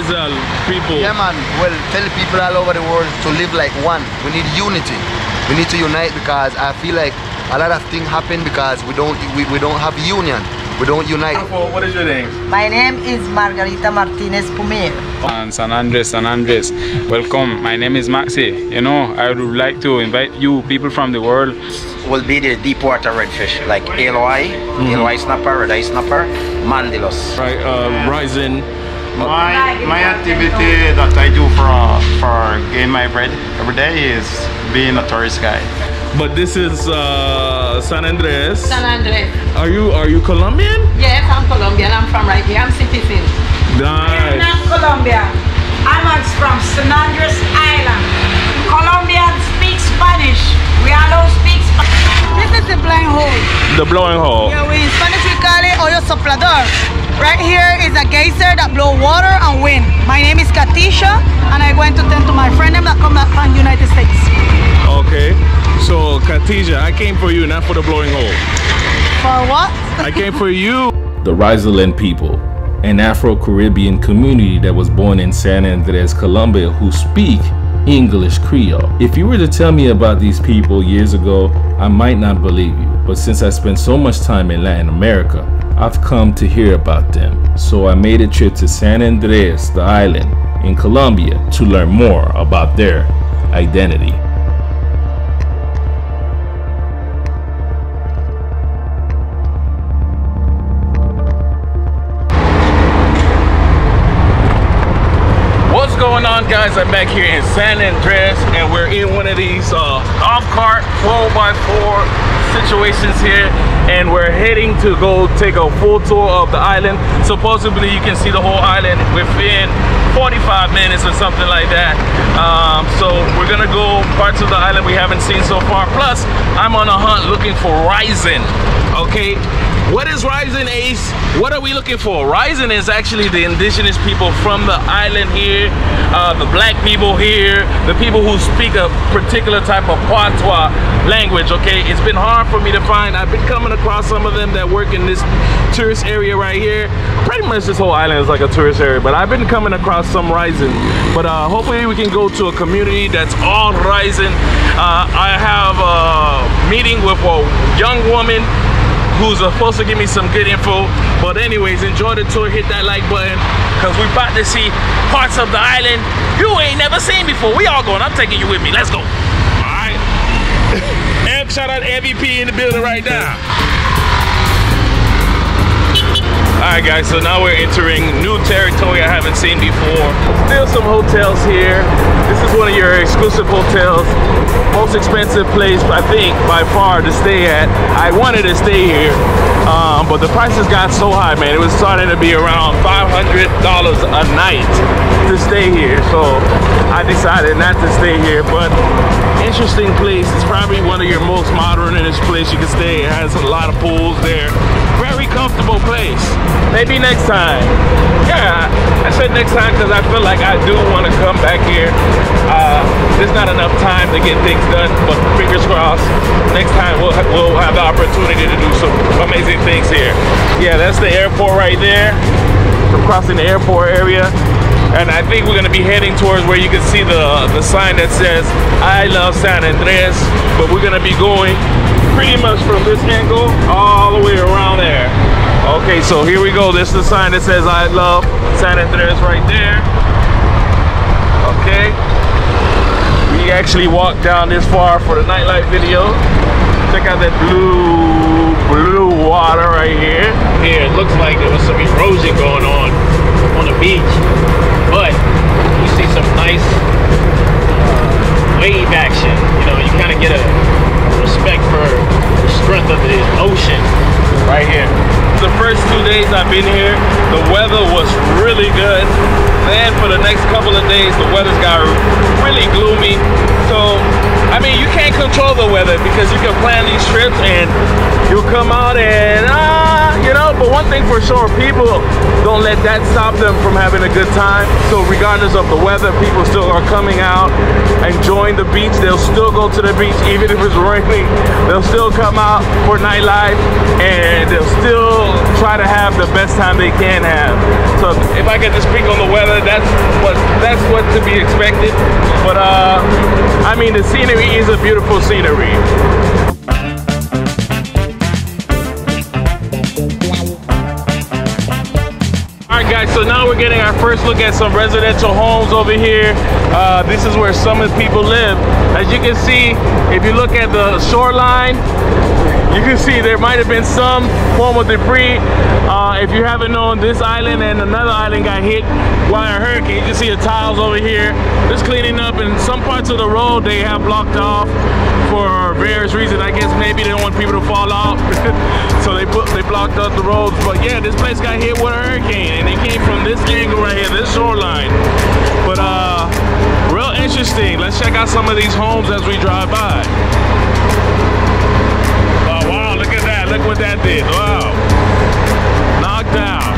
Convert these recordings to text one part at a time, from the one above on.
Raizal people. Yeah, man. Well, tell people all over the world to live like one. We need unity. We need to unite because I feel like a lot of things happen because we don't we, we don't have union. We don't unite. What is your name? My name is Margarita Martinez Pumir. And San Andres, San Andres. Welcome. My name is Maxi. You know, I would like to invite you, people from the world. will be the deep water redfish like Aloy, Aloy snapper, red eye snapper, Mandilus. Right, uh, Rising. My, my activity that I do for, for gain my bread every day is being a tourist guide. But this is uh, San Andres. San Andres. Are you are you Colombian? Yes, I'm Colombian. I'm from right here. I'm citizen. Nice. I'm not Colombia. I'm from San Andres Island. Colombians speak Spanish. We all speak Spanish. This is the blind hole. The blowing hole. Yeah, we in Spanish we call it hoyo soplador. Right here is a geyser that blow water and wind. My name is Katisha, and I went to tend to my friend that come back from United States. Okay. So Katija, I came for you, not for the blowing hole. For what? I came for you. the Rizaland people, an Afro-Caribbean community that was born in San Andres, Colombia, who speak English Creole. If you were to tell me about these people years ago, I might not believe you. But since I spent so much time in Latin America, I've come to hear about them. So I made a trip to San Andres, the island in Colombia, to learn more about their identity. What's going on guys? I'm back here in San Andres and we're in one of these uh, golf cart 4x4 situations here and we're heading to go take a full tour of the island. Supposedly you can see the whole island within 45 minutes or something like that. Um, so we're gonna go parts of the island we haven't seen so far. Plus I'm on a hunt looking for Raizal. Okay, what is Raizal Ace? What are we looking for? Raizal is actually the indigenous people from the island here, uh, the black people here, the people who speak a particular type of patois language, okay? It's been hard for me to find. I've been coming across some of them that work in this tourist area right here. Pretty much this whole island is like a tourist area, but I've been coming across some Raizal. But uh, hopefully we can go to a community that's all Raizal. Uh, I have a meeting with a young woman who's supposed to give me some good info. But anyways, enjoy the tour, hit that like button, cause we about to see parts of the island you ain't never seen before. We all going, I'm taking you with me, let's go. All right. shout out MVP in the building right now. Alright guys, so now we're entering new territory I haven't seen before. Still some hotels here. This is one of your exclusive hotels. Most expensive place, I think, by far to stay at. I wanted to stay here, um, but the prices got so high, man. It was starting to be around $500 a night to stay here. So I decided not to stay here, but interesting place. It's probably one of your most modern in this place you can stay. It has a lot of pools there. Very comfortable place. Maybe next time. Yeah, I said next time because I feel like I do want to come back here. Uh, there's not enough time to get things done, but fingers crossed. Next time we'll we'll have the opportunity to do some amazing things here. Yeah, that's the airport right there. We're crossing the airport area. And I think we're gonna be heading towards where you can see the, the sign that says, I love San Andres, but we're gonna be going pretty much from this angle all the way around there. Okay, so here we go. This is the sign that says, I love San Andres right there. Okay. We actually walked down this far for the nightlife video. Check out that blue water right here. Here, it looks like there was some erosion going on on the beach. But you see some nice uh, wave action. You know, you kind of get a respect for the strength of the ocean right here. The first two days I've been here, the weather was really good. Then for the next couple of days, the weather's got really gloomy. So, I mean, you can't control the weather because you can plan these trips and you'll come out and, ah, you know, but one thing for sure, people don't let that stop them from having a good time. So regardless of the weather, people still are coming out, and enjoying the beach. They'll still go to the beach even if it's raining. They'll still come out for nightlife and they'll still try to have the best time they can have. So if I could just speak on the weather, that's what that's what to be expected. But uh, I mean, the scenery is a beautiful scenery. All right, guys, so now we're getting our first look at some residential homes over here. Uh, this is where some of the people live. As you can see, if you look at the shoreline, you can see there might have been some form of debris. Uh, if you haven't known, this island and another island got hit by a hurricane. You can see the tiles over here. Just cleaning up and some parts of the road they have blocked off for various reasons. I guess maybe they don't want people to fall off. so they put they blocked up the roads. But yeah, this place got hit with a hurricane and it came from this angle right here, this shoreline. But uh real interesting. Let's check out some of these homes as we drive by. Look what that did. Wow. Knocked down.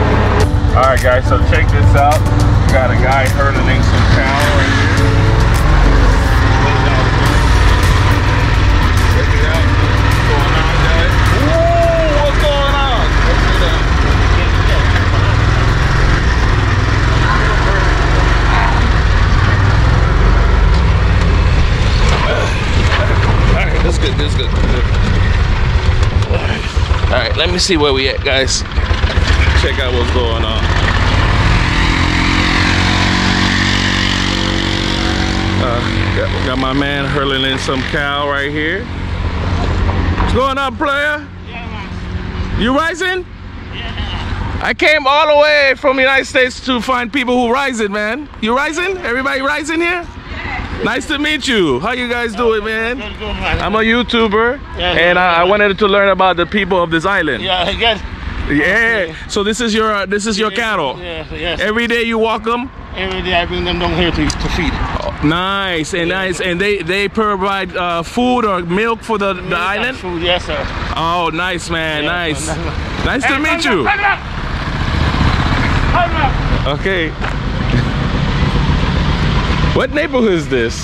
Alright guys, so check this out. We Got a guy hurdling some cow right here. Check it out. What's going on, guys? Ooh, what's going on? Alright, that's good, that's good. Alright, Alright, let me see where we at, guys. Check out what's going on. Uh, got, got my man hurling in some cow right here. What's going on, player? You rising? I came all the way from the United States to find people who rising, man. You rising? Everybody rising here? Nice to meet you. How you guys doing, man? I'm a YouTuber, and I, I wanted to learn about the people of this island. Yeah. Yeah. So this is your uh, this is your cattle. Yes, yes. Every day you walk them. Every day I bring them down here to, to feed. Nice and nice, and they they provide uh, food or milk for the, the island. Food, yes, sir. Oh, nice man, Yeah, nice. Nice to meet you. back, come back. Come back. Okay. What neighborhood is this?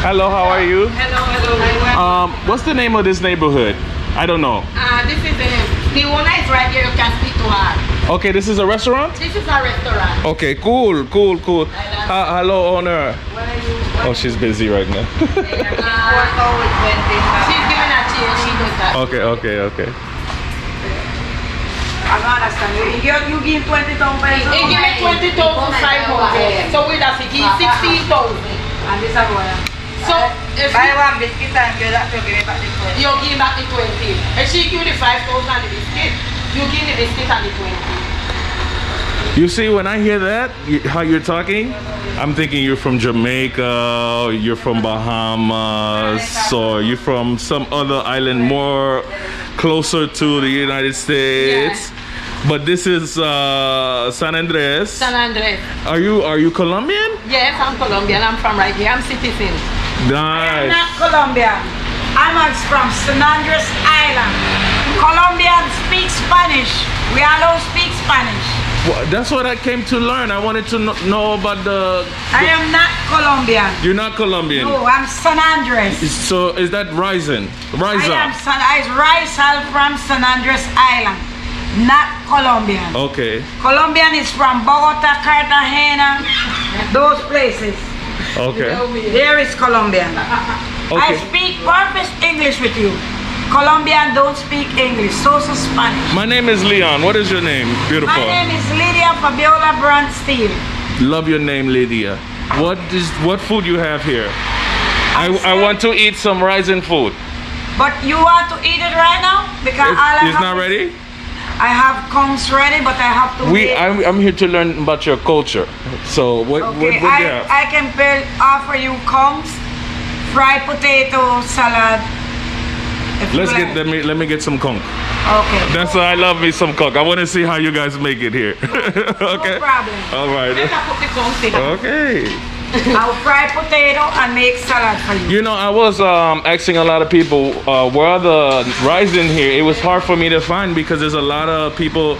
Hello, how are you? Hello, hello. Um, what's the name of this neighborhood? I don't know. Uh, this is the, the owner is right here. You can speak to her. Okay, this is a restaurant? This is a restaurant. Okay, cool, cool, cool. Ha- hello, owner. Where are you? Oh, she's busy right now. Uh, she's giving a change. She does that. okay, okay, okay. I don't understand. You, you, give 20,000 pesos? He give me 20,500. So with us, he give 16,000. And this is what? So, if Buy you, one biscuit and give that to give back the phone. you give back the 20. And she give you the 5,000 and the biscuit. You give the biscuit and the 20. You see, when I hear that, how you're talking, I'm thinking you're from Jamaica, you're from Bahamas, or you're from some other island more closer to the United States. But this is uh, San Andres. San Andres. Are you are you Colombian? Yes, I'm Colombian. I'm from right here. I'm citizen. Nice. I'm not Colombian. I'm from San Andres Island. Colombians speak Spanish. We all speak Spanish. Well, that's what I came to learn. I wanted to kn- know about the. I am not Colombian. You're not Colombian. No, I'm San Andres. So is that Rising? Rise I am. San, I rise up from San Andres Island, not Colombian. Okay. Colombian is from Bogota, Cartagena, those places. Okay. There is Colombian. I speak perfect English with you. Colombian don't speak English, so so Spanish. My name is Leon. What is your name? Beautiful. My name is Lydia Fabiola Brand Steele. Love your name, Lydia. What is what food you have here? I, I want to eat some rising food. But you want to eat it right now? Because It's, it's have not ready. I have cones ready, but I have to We. I'm, I'm here to learn about your culture. So what what, Okay, what do you I, have? I can offer you combs, fried potato salad, Let's get let me let me get some conch. Okay. That's why I love me some conch. I want to see how you guys make it here. okay. No problem. All right. Okay. I'll fry potato and make salad for you. You know, I was um, asking a lot of people uh, where are the rising here. It was hard for me to find because there's a lot of people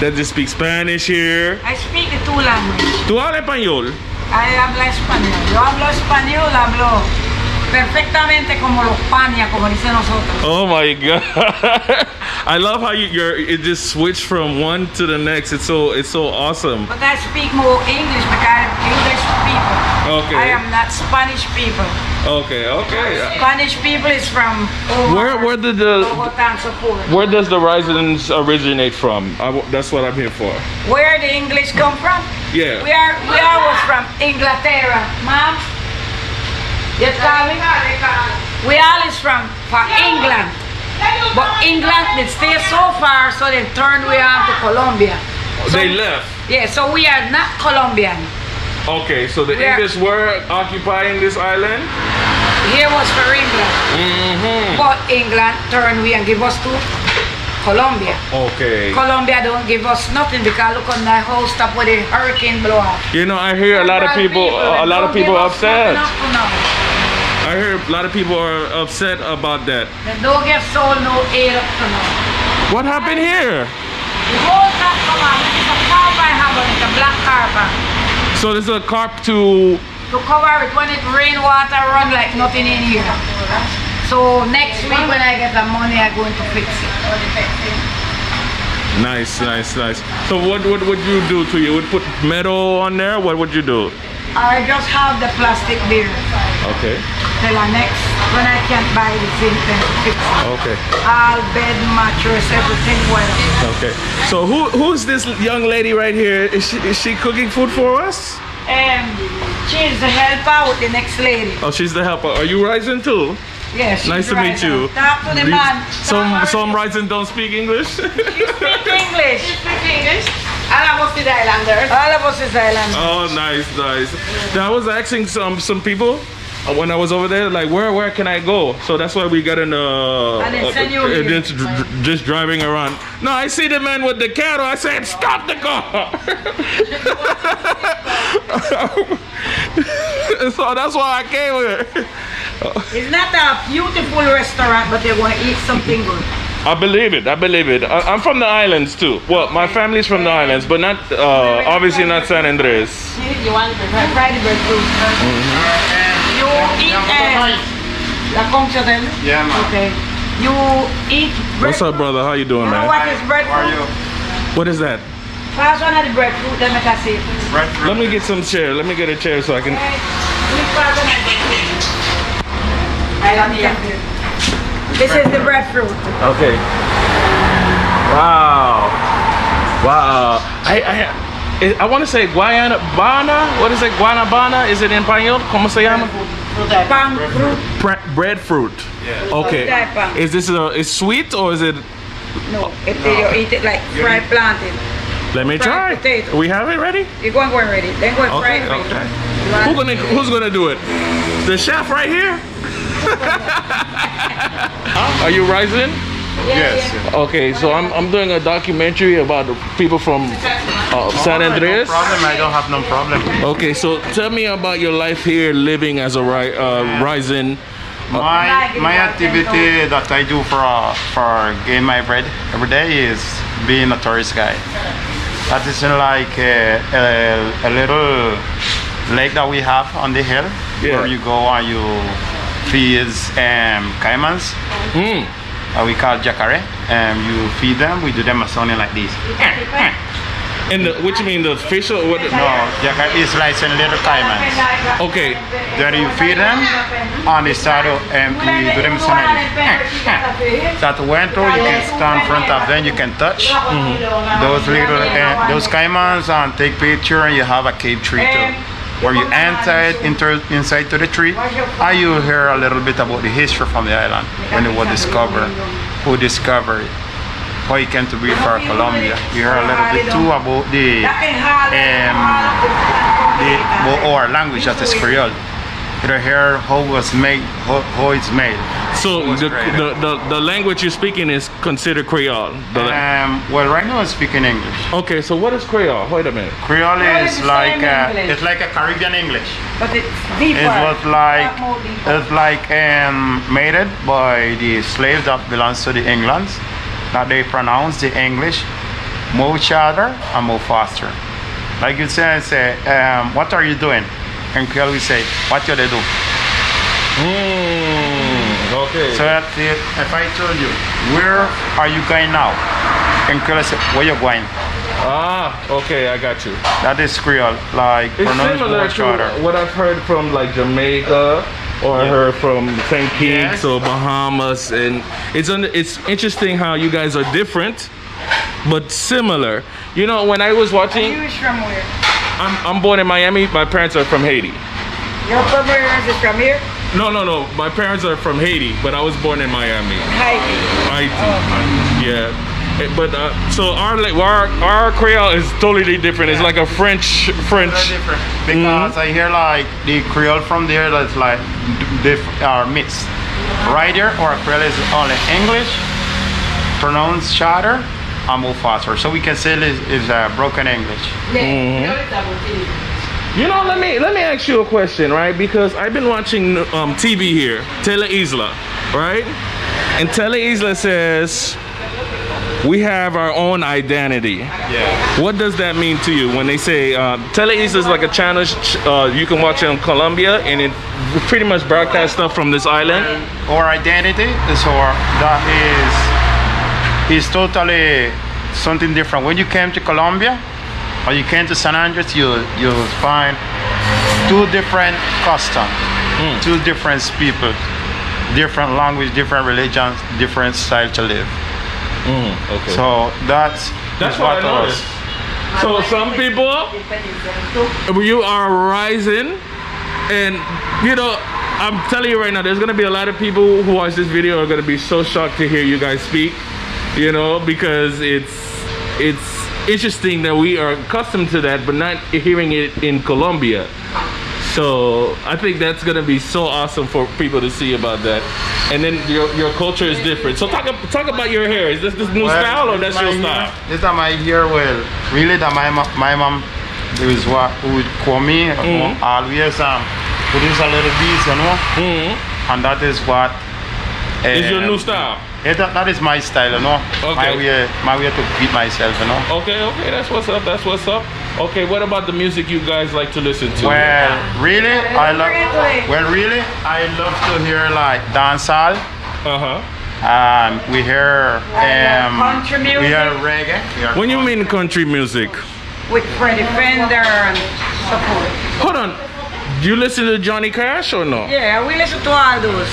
that just speak Spanish here. I speak two languages. ¿Tú hablas español? I hablo español. Yo hablo español, hablo perfectamente como los Pania, como dicen nosotros. Oh my god! I love how you, you're. It just switched from one to the next. It's so it's so awesome. But I speak more English because English people. Okay. I am not Spanish people. Okay, okay. Spanish people is from over Where where did the Bogota and so forth. where does the risings originate from? I that's what I'm here for. Where the English come from? Yeah. We are we are was from Inglaterra, ma'am. You coming? We all is from for England. But England they stay so far so they turned we on to Colombia. They left. Yeah, so we are not Colombian. Okay, so the We English were occupying this island. Here was for England. Mm-hmm. But England turned we and give us to Colombia. Okay. Colombia don't give us nothing because look on that whole stuff where the hurricane blow up. You know, I hear a lot of people, a lot of people upset. No, I hear a lot of people are upset about that. Don't give soul no air up to now. What happened here? The whole top come on, it's a carpet I have on it, a black carpet. So this is a carp to. To cover it when it rain water run like nothing in here. So next week when I get the money I'm going to fix it. Nice, nice, nice. So what what would you do to you? Would put metal on there? What would you do? I just have the plastic there. Okay. Till the next when I can't buy the thing then fix it. Okay. All bed, mattress, everything well. Okay. So who who's this young lady right here? Is she is she cooking food for us? Um, she's the helper with the next lady. Oh, she's the helper. Are you rising too? Yes. she's Nice to meet right you. now. Talk to the Do you- man. Some some rising don't speak English. Speak English. Speak English. All of us is islanders. All of us is islanders. Oh, nice, nice. Now, I was asking some some people when I was over there, like, where where can I go? So that's why we got in uh, send uh, just, just driving around. No, I see the man with the cattle. I said, stop the car. so that's why I came here. It's not a beautiful restaurant, but they want to eat something good. I believe it. I believe it. I, I'm from the islands too. Well, my family's from the islands, but not uh, obviously not San Andres. You want the breadfruit. You eat uh, la concha del. Yeah, man. Okay. You eat What's up, brother? How you doing, You know man? what is breadfruit? What is that? Pass one of the breadfruit, then make I see. Let me get some chair. Let me get a chair so I can. Pass one of the breadfruit. I love you. This is the breadfruit. Okay. Wow. Wow. I I, I want to say Guayana Bana. What is it? Guanabana? Is it in español? ¿Cómo se llama? Pan fruit. Bre- breadfruit. Okay. Yeah, pan. Is this a? Is sweet or is it? No, if you eat it like fried plantain. Let me try. Potato. We have it ready. You go and go ready. Then go and fry Okay. it. ready. Okay. Who gonna Who's gonna do it? The chef right here. Are you rising? Yes. Okay, so I'm, I'm doing a documentary about the people from uh, San Alright, Andreas. No problem. I don't have no problem. Okay, so tell me about your life here living as a ri- uh, rising. My my activity that I do for uh, for gain my bread every day is being a tourist guide. That is like a, a, a little lake that we have on the hill Yeah. where you go and you feed um, caimans. Mm. Uh, we call jacare. Um, you feed them. We do them a sounding like this. And the, what you mean the fish or what? No, jacare is like a little caimans. Okay. Then you feed them on the start and we do them sounding like this. That when through, you can stand in front of them, you can touch those little uh, those caimans and take picture and you have a cave tree too. Where you enter it into, inside to the tree, and you hear a little bit about the history from the island when it was discovered, who discovered it, how it came to be for Colombia. You hear a little bit too about the um, the our language that is Creole. You don't how was made, how, how it's made. So the, the, the the language you're speaking is considered Creole. The Um, well, right now I'm speaking English. okay, so what is Creole? Wait a minute. Creole Creole is is like same uh, it's like a Caribbean English. But it's deeper. It was like Lot more deeper. it's like um, made it by the slaves that belongs to the Englands. That they pronounce the English more shorter and more faster. Like you say, say, um, what are you doing? In Creole we say, what you they do? Mm, okay. So that the, if I told you, where are you going now? In Creole say, where you going? ah, okay, I got you. That is Creole, like It's similar to shorter. what I've heard from like Jamaica or I heard from St. Kitts Yes. or Bahamas, and it's un- it's interesting how you guys are different, but similar. You know, when I was watching, You is from where? I'm, I'm born in Miami. My parents are from Haiti. Your parents is from here? No, no, no. My parents are from Haiti, but I was born in Miami. Haiti. Haiti. Yeah. Eh, But uh, so our our our Creole is totally different. It's like a French French. Different because I hear like the Creole from there that's like diff are mixed. Right there, our Creole is only English, pronounced shorter, and move faster. So we can say it is uh, broken English. You know, let me let me ask you a question, right? Because I've been watching um, TV here, Tele Isla, right? And Tele Isla says we have our own identity. Yeah. What does that mean to you when they say uh, Tele Isla is like a channel ch- uh, you can watch it in Colombia and it pretty much broadcasts stuff from this island? Our identity is our that is is totally something different. When you came to Colombia or you came to San Andres, you you'll find two different customs, hmm. two different people, different language, different religions, different style to live. Hmm, okay. So that's That's is what I was. noticed. So some people, you are rising, and you know, I'm telling you right now, there's gonna be a lot of people who watch this video are gonna be so shocked to hear you guys speak, you know, because it's it's interesting that we are accustomed to that, but not hearing it in Colombia. So I think that's gonna be so awesome for people to see about that. And then your your culture is different. So talk talk about your hair. Is this this new Well, style or that's your my style? hair- This time I hear well, really that my mom, my mom is what who would call me Mhm. always um this a little bit, you know, mm-hmm. and that is what Is your um, new style? Yeah, that, that is my style, you know. Okay. My Okay. way, my way to beat myself, you know. Okay, okay, that's what's up. That's what's up. Okay, what about the music you guys like to listen to? Well, really, I love. Well, really, I love to hear like dancehall. Uh huh. Um, we hear um, country we music. hear reggae. We hear When you mean country music? With Freddie Fender and support. Hold on. Do you listen to Johnny Cash or no? Yeah, we listen to all those.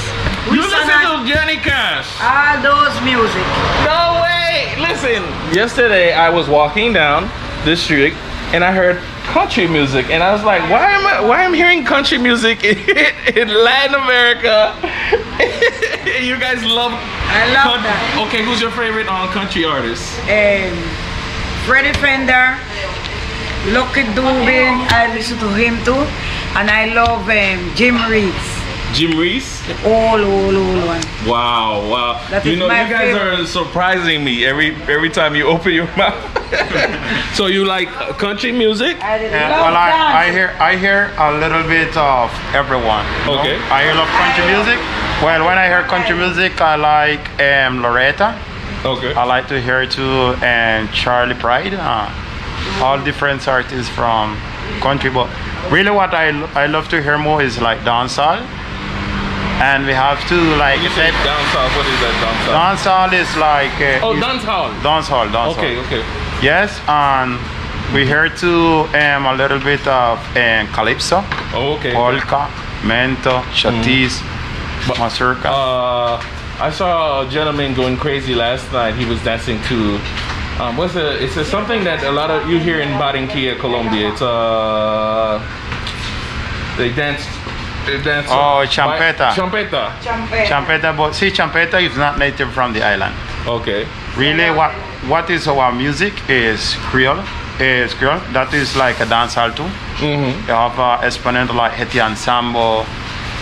We You listen to Johnny Cash? all those music. No way! Listen. Yesterday I was walking down the street and I heard country music and I was like, why am I why am I hearing country music in, in Latin America? you guys love I love that. Okay, who's your favorite um, country artist? Um, Freddie Fender, Lucky Dube, I listen to him too. And I love um, Jim Reeves. Jim Reese? All, all, all one. Wow, wow. That you is know, my you guys favorite. are surprising me every every time you open your mouth. so you like uh, country music? I Yeah, love well, I, I hear I hear a little bit of everyone. you know. Okay. I hear love country music. Well, when I hear country music, I like um, Loretta. Okay. I like to hear too and Charley Pride. Uh, all different artists from country, but really what I I love to hear more is like dancehall. And we have to like You said, down south. What is that down south? dancehall is like uh, Oh, dance hall. dancehall, dancehall. Okay, okay. Yes, and we hear to um, a little bit of um, calypso, Oh, okay. polka, mento, chatis, mazurka. Uh, I saw a gentleman going crazy last night. He was dancing to. Um, what's it? It's a, something that a lot of you hear in Barranquilla, Colombia. It's uh, they dance. They. Oh, champeta. Champeta. Champagne. champeta, but see, champeta is not native from the island. Okay. Really, what what is our music is Creole. Is Creole. That is like a dancehall too. Mm-hmm. You have uh, exponent like Haitian Sambo,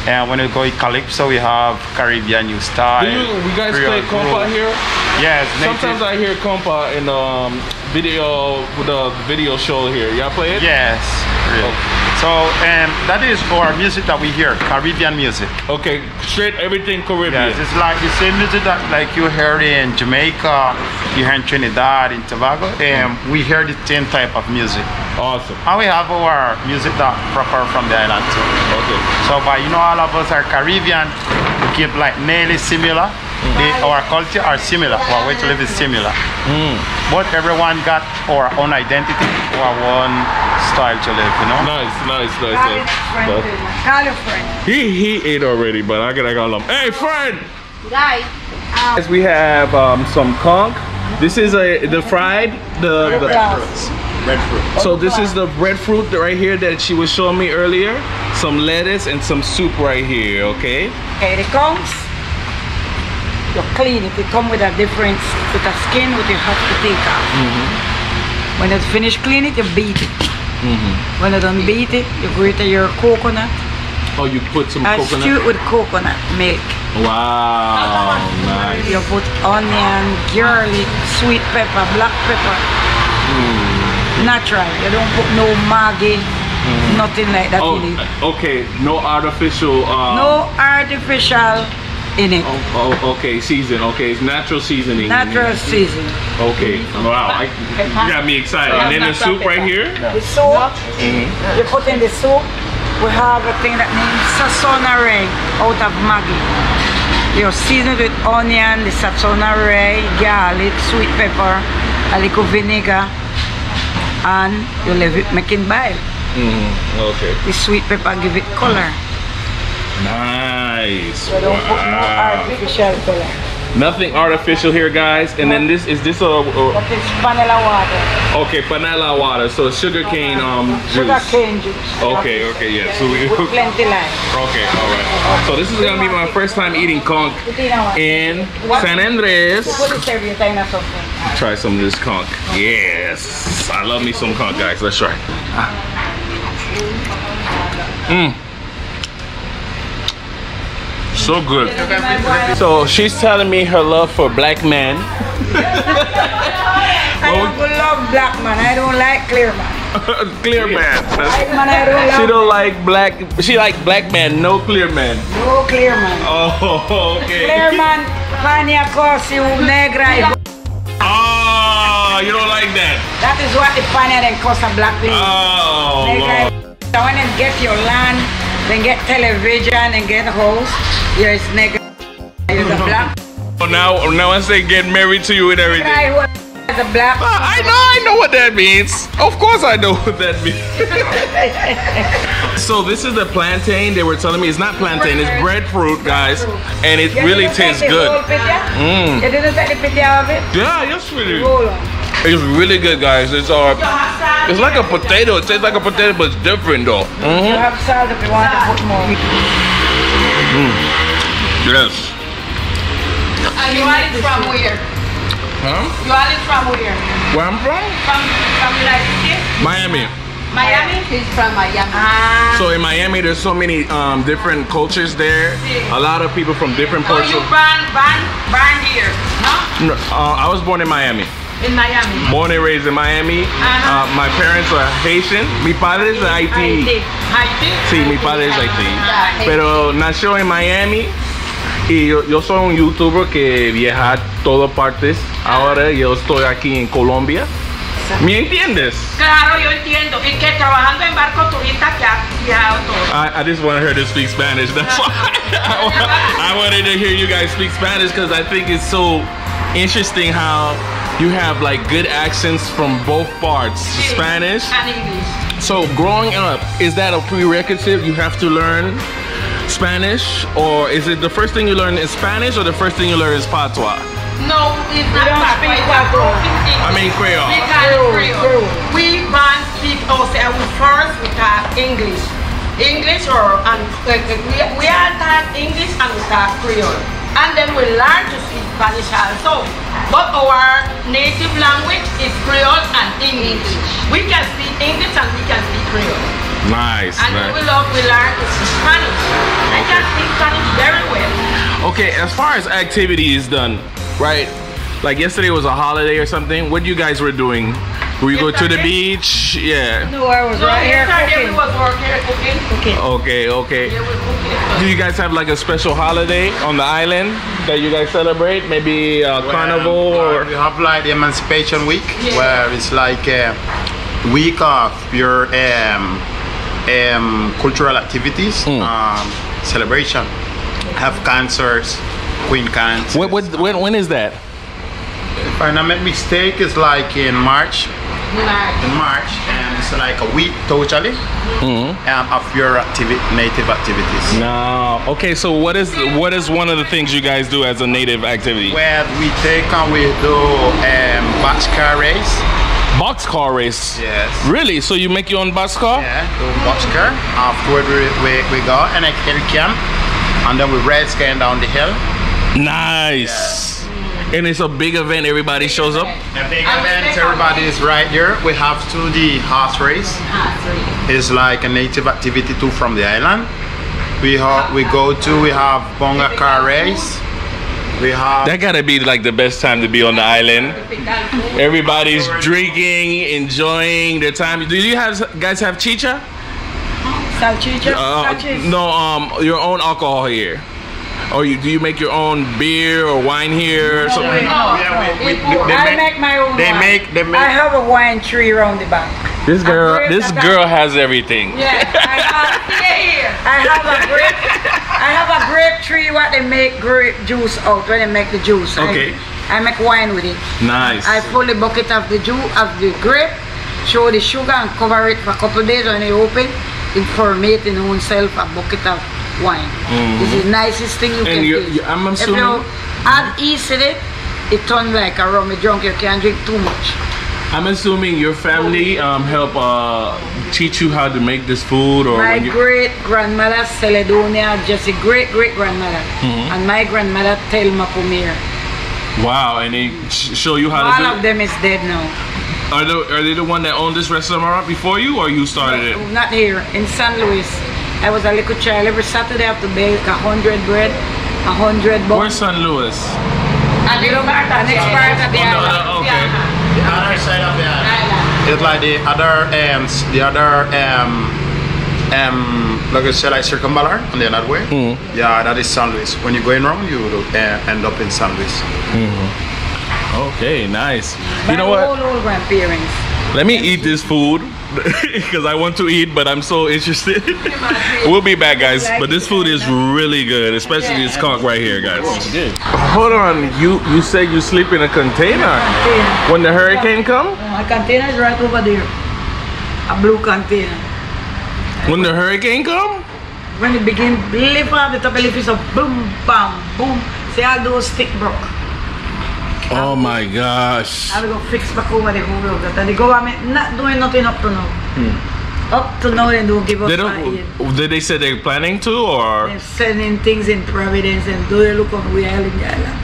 And when we go in Calypso, we have Caribbean new style. Do you, you guys Creole play compa groove. here? Yes, Sometimes I hear compa in the um, video the video show here. Y'all play it? Yes. really. So um, that is our music that we hear, Caribbean music. Okay, straight everything Caribbean. Yes, it's like the same music that like you hear in Jamaica, you hear in Trinidad, in Tobago, and we hear the same type of music. Awesome. And we have our music that proper from the island too. Okay. So but you know all of us are Caribbean, we keep like nearly similar. The, our culture are similar, our way to live is similar. Mm. But everyone got our own identity, our own style to live, you know? Nice, nice, nice, Call nice. it friend. Call it friend. He he ate already, but I gotta call him. Hey, friend. Guys. Guys, we have um, some conch. This is a the fried the, the Breadfruit. so this is the breadfruit right here that she was showing me earlier. Some lettuce and some soup right here. Okay. Okay, the comes. You clean it. It come with a different, with a skin, what you have to take off. Mm-hmm. When it's finished clean it, you beat it. Mm-hmm. When you don't beat it, you grate your coconut. Oh, you put some I coconut. stew it with coconut milk. Wow, nice. You put onion, garlic, sweet pepper, black pepper. Mm. Natural. You don't put no Maggi, mm-hmm. nothing like that Oh, okay. No artificial. Um, No artificial in it. Oh, oh, okay. Season. Okay, it's natural seasoning. Natural season. Okay. Wow, I, you got me excited. And then the soup right here. The soup, you put in the soup, we have a thing that named Sazona Ray out of Maggi. You season it with onion, the Sazona Ray, garlic, sweet pepper, a little vinegar, and you leave it making boil. Mm, okay. The sweet pepper give it color. Nice. You don't put no artificial color. Nothing artificial here, guys. And then this is this a, a That is vanilla water, okay panela water, so sugar cane um juice. sugar cane juice. Okay, okay, yeah. So we With plenty lime. okay, all right. So this is gonna be my first time eating conch in San Andres. Put the serviette in or something. Try some of this conch. Yes, I love me some conch, guys. Let's try. Mmm. So good. So she's telling me her love for black men. I don't love black man. I don't like clear man. clear man. Man, I don't She don't like black. She like black man, no clear man. No clear man. Oh, okay. Clear man, pania cosi, negra. Oh, you don't like that. That is what the pania then cost a black people. Oh, Negra. Y- When they get your land, then get television and get house, here is negra. You're the black. Oh, now, now I say get married to you and everything. Is a black. I know, I know what that means. Of course, I know what that means. so this is the plantain. They were telling me it's not plantain, it's breadfruit, guys, and it You really tastes good. Mm. You didn't take the picture of it? Yeah, yes, really. It's really good, guys. It's uh, it's like a potato. It tastes like a potato, but it's different though. You hmm have salt if you want to put more. Yes. And you are from where? Huh? You are from where? Where I'm from? From from United States? Miami. Miami? He's from Miami. Ah. So in Miami, there's so many um, different cultures there. A lot of people from different parts. So you born born born here, no? no, uh, I was born in Miami. In Miami. Born and raised in Miami. Uh-huh. my parents are Haitian. Mi padre es de Haití. Haití. Haití. Sí, mi padre es Haití. Ah, Pero nació en Miami y yo, yo soy un youtuber que viaja a todas partes. Ahora yo estoy aquí en Colombia. ¿Me entiendes? Claro, yo entiendo. Y que trabajando en barco turista que ha viajado todo. I, I just want her to speak Spanish. That's why I wanted to hear you guys speak Spanish because I think it's so interesting how you have like good accents from both parts, Spanish. And English. So growing up, is that a prerequisite? You have to learn Spanish, or is it the first thing you learn is Spanish, or the first thing you learn is patois? No, it's We not don't Patois, speak it's Patois. I mean Creole. We can Creole. We can speak ourselves first we talk English. English or and uh, we, we are talk English and we talk Creole. And then we learn to speak Spanish also. But our native language is Creole and English. We can speak English and we can speak Creole. Nice. And then nice. we love, we learn to speak Spanish. I can speak Spanish very well. Okay, as far as activity is done, right? Like yesterday was a holiday or something. What you guys were doing? Were you go to the beach? Yeah. No, I was So right here yesterday we cooking. was working, cooking, cooking. Okay, okay. Yeah, we cooking. Do you guys have like a special holiday on the island that you guys celebrate? Maybe a carnival Well, or we have like the Emancipation Week, Yeah. where it's like a week of your um, um, cultural activities, Hmm. um, celebration. Have concerts, Queen concerts. what, what, when, when is that? If I'm not make mistake, it's like in March. Nice. In March, and it's like a week totally Mm-hmm. um, of your activi- native activities. No. Okay, so what is what is one of the things you guys do as a native activity? Where we take and we do um, boxcar race. Boxcar race. Yes. Really? So you make your own boxcar? Yeah, do boxcar. Afterward, we, we, we go and a hill camp, and then we race going down the hill. Nice. And it's a big event. Everybody shows up. A big event, everybody is right here. We have to the horse race. It's like a native activity too from the island. We have we go to we have bonga car race. We have That gotta be like the best time to be on the island. Everybody's drinking, enjoying their time. Do you have guys have chicha? Salchicha. Uh, Salchicha. no, um, your own alcohol here. Or you, do you make your own beer or wine here or No, something? wait, no. yeah, we, we, they I make, make my own they wine. make they make I have a wine tree around the back. This girl, this I- girl has everything. Yeah, I have, I have a grape. I have a grape tree what they make grape juice out when they make the juice. Okay. I, make wine with it. Nice. I fill the bucket of the juice of the grape, show the sugar and cover it for a couple days when they open. It ferment in own self a bucket of wine. It's the nicest thing you Mm-hmm. And can you- I'm if assuming- you add yeast in it, it turns like a rum drunk. You can't drink too much. I'm assuming your family um, help uh, teach you how to make this food, or My great grandmother Celedonia, just a great great grandmother, Mm-hmm. and my grandmother Thelma Pomir. wow, and they show you how All to of them is dead now. Are they, are they the one that owned this restaurant before you, or you started it? Not here in San Luis. I was a little child. Every Saturday I have to bake a hundred bread, a hundred Where's buns. San Luis? And the next part of the Oh, no, island. no, okay. The other side of the island. It's like the other um s- the other um um like I said like circumvallar on the other way. Hmm. Yeah, that is San Luis. When you're going wrong, you will uh, end up in San Luis. Okay, nice. My You know what? Old, old grandparents. Let me eat this food because I want to eat, but I'm so interested. we'll be back, guys. But this food is really good, especially this conch right here, guys. Hold on, you you said you sleep in a container Container. when the hurricane come? My container is right over there. A blue container. When the hurricane come? When it begin lift up the top of the lift is a boom, bam, boom. See how those stick broke. Oh my gosh. I will go fix back over the whole of that. And the government not doing nothing up to now. Hmm. Up to now they don't give up. They don't. Did they say they're planning to, or They're sending things in Providence and do they look on we island the island.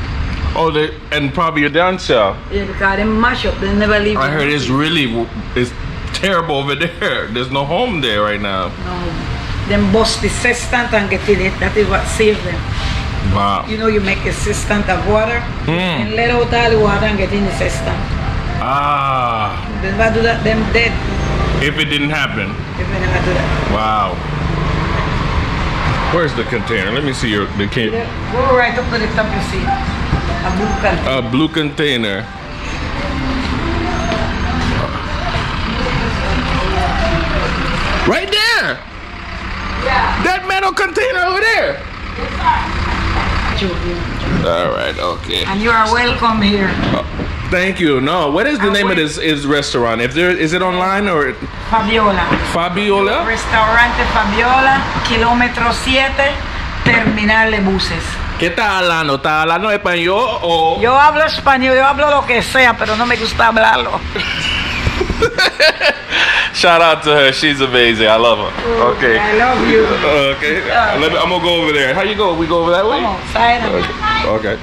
oh, they and probably you're down south. Yeah, because they mash up, they never leave. I heard it's really it's terrible over there. There's no home there right now. No. Them bust the cistern and get in it. That is what saved them. Wow. You know, you make a cistern of water Hmm. and let out all the water and get in the cistern. Ah, They never do that, them dead if it didn't happen. if they never do that. Wow. Where's the container? Let me see your the can, Go right up to the top, you see. A blue container. a blue container. Right there. Yeah. That metal container over there. All right. Okay. And you are welcome here. Oh. Thank you. No, what is the name of this is restaurant? If there is it online or Fabiola. Fabiola? Restaurante Fabiola, kilómetro 7, terminal de buses. ¿Qué está hablando? ¿Está hablando español o Yo hablo español, yo hablo lo que sea, pero no me gusta hablarlo. Shout out to her. She's amazing. I love her. Okay. I love you. Okay. Let me, I'm gonna go over there. How you go? We go over that way? Come on, side Okay.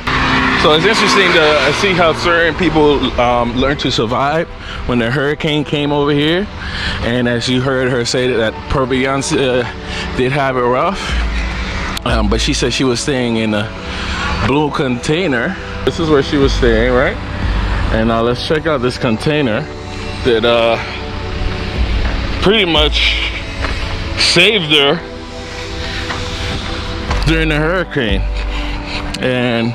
So it's interesting to uh, see how certain people um, learn to survive when the hurricane came over here. And as you heard her say that Providence uh, did have it rough, um, but she said she was staying in a blue container. This is where she was staying, right? And uh, let's check out this container that uh, pretty much saved her during the hurricane. And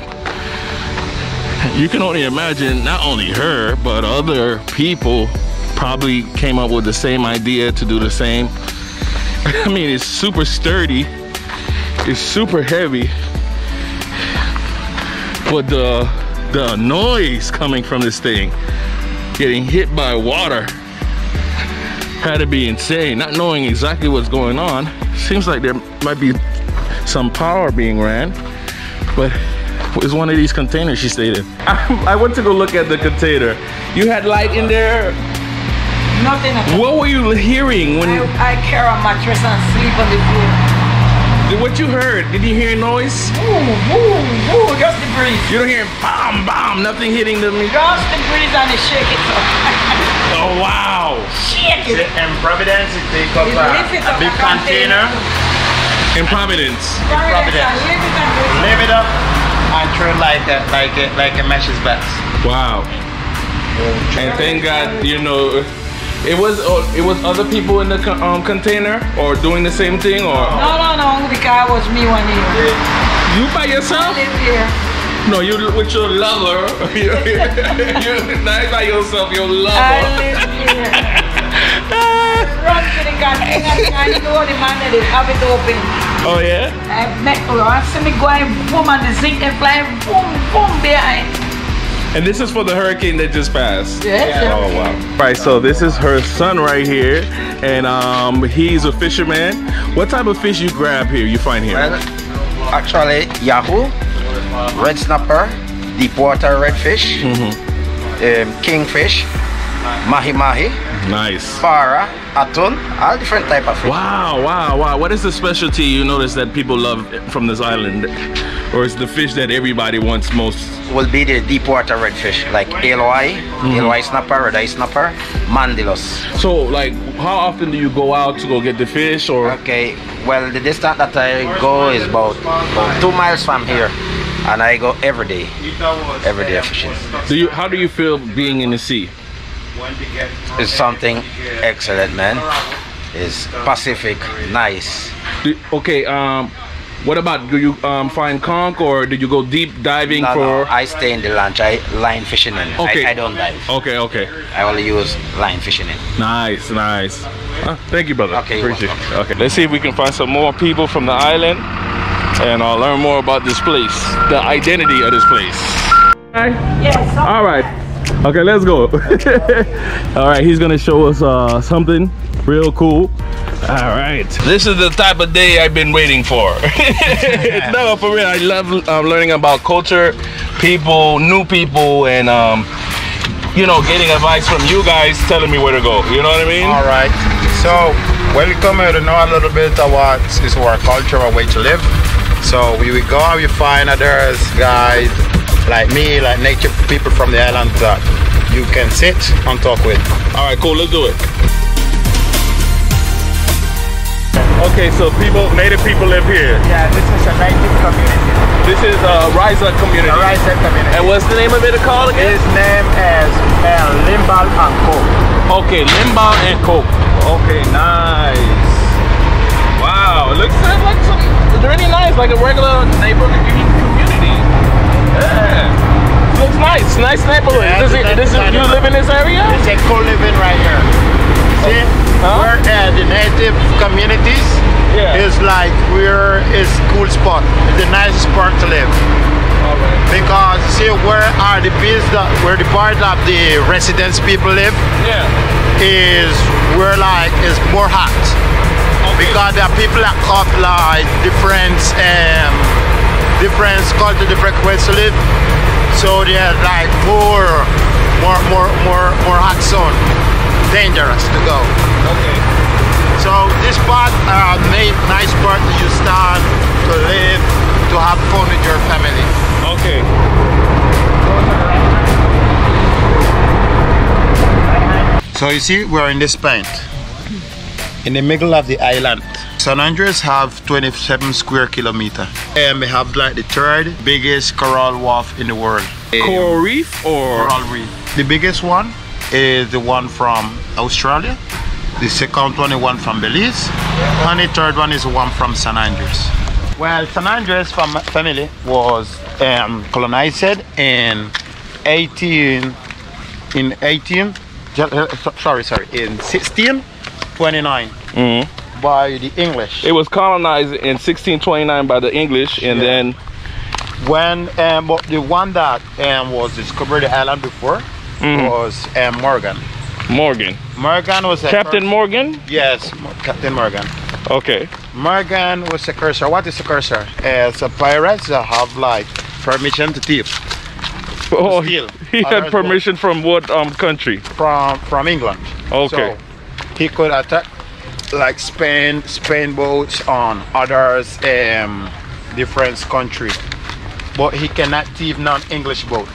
you can only imagine not only her, but other people probably came up with the same idea to do the same. I mean, it's super sturdy, it's super heavy, but the, the noise coming from this thing, getting hit by water, had to be insane. Not knowing exactly what's going on, seems like there might be some power being ran, but it's one of these containers she stayed in. I, I went to go look at the container. You had light in there? Nothing. What were you hearing when I, I carry a mattress and sleep on the floor. What you heard? Did you hear a noise? Ooh, ooh, woo, just the breeze. You don't hear bomb, bomb, nothing hitting the Just the breeze on the shake it up. Oh wow! Shake it. In Providence, it take up a, uh, a big a container. In Providence. Providence. Providence. Lift it and breeze. lift it up, and throw like a, like a, like a meshes box. Wow. Oh, and thank God, you know, it was uh, it was other people in the co- um, container or doing the same thing or No, no, no, because it was me one year. you by yourself? I live here. No, you with your lover. you not by yourself, your lover. I live here. Run to the container and you know the man that they have it open. Oh yeah. I met I see me going boom and the zinc and flying boom, boom behind. And this is for the hurricane that just passed. Yes, sir. Oh wow. Right, so this is her son right here, and um, he's a fisherman. What type of fish you grab here? You find here? Well, actually, wahoo, red snapper, deep water redfish, um, kingfish, mahi mahi, Nice. para, atun, all different type of fish. Wow, wow, wow. What is the specialty you notice that people love from this island? Or is the fish that everybody wants most? Will be the deep water redfish like ALY, ALY mm-hmm. snapper, red eye snapper, mandilus. So, like, how often do you go out to go get the fish? Or Okay, well the distance that I go is about, about two miles from here, and I go every day, every day fishing. do you? How do you feel being in the sea? It's something excellent, man. It's Pacific, nice. Okay. Um, what about do you um, find conch or did you go deep diving No, for? no, I stay in the lunch. I line fishing in. Okay. I, I don't dive. Okay, okay. I only use line fishing in. Nice, nice. Uh, thank you, brother. Okay, you're Appreciate it. Okay, let's see if we can find some more people from the island and I'll learn more about this place, the identity of this place. Yes. All right. Okay, let's go. All right, he's gonna show us uh, something real cool. All right. This is the type of day I've been waiting for. no, for real. I love um, learning about culture, people, new people, and um, you know, getting advice from you guys, telling me where to go. You know what I mean? All right. So, welcome here to know a little bit of what is our culture, our way to live. So, we will go and we find others, guys like me, like native people from the island that you can sit and talk with. All right, cool. Let's do it. Okay, so people, native people live here. Yeah, this is a native community. This is a uh, Raizal community. A Raizal community. And what's the name of it called again? His name is uh, Limbal and Coke. Okay, Limbal and Coke. Okay, nice. Wow, it looks like some, it's really nice, like a regular neighborhood community. Yeah. Looks nice, nice neighborhood. Yeah, this is, this is, you live in this area? It's a co-living right here. See, Huh? we're uh, the native communities. Yeah. It's like we're a cool spot. It's the nicest part to live. Alright. Because see where are the piece that where the part of the residents people live Yeah. is where like is more hot. Because there are people that come like different um different culture, different ways to live. So they're like more more more more more hot zone. Dangerous to go. Okay. So this part uh nice part that you start to live, to have fun with your family. Okay. So you see we're in this paint. In the middle of the island. San Andres have 27 square kilometer, and we have like the third biggest coral reef in the world. Coral reef or Coral reef. The biggest one is the one from Australia. The second one is one from Belize, and the third one is the one from San Andres. Well, San Andres fam- family was um, colonized in 18 in 18 ju- uh, so- sorry sorry in 1629 Mhm. by the English. It was colonized in 1629 by the English, and Yeah. then When um, but the one that um, was discovered the island before Mhm. was um, Morgan. Morgan, Morgan was the Captain first- Morgan. Yes, Captain Morgan. Okay. Morgan was a cursor. What is a cursor? As a pirates that have like permission to thief Oh, steal he had others' permission from what um country? from from England. Okay. So he could attack like Spain, Spain boats on others um different country. But he cannot thief non-English boat.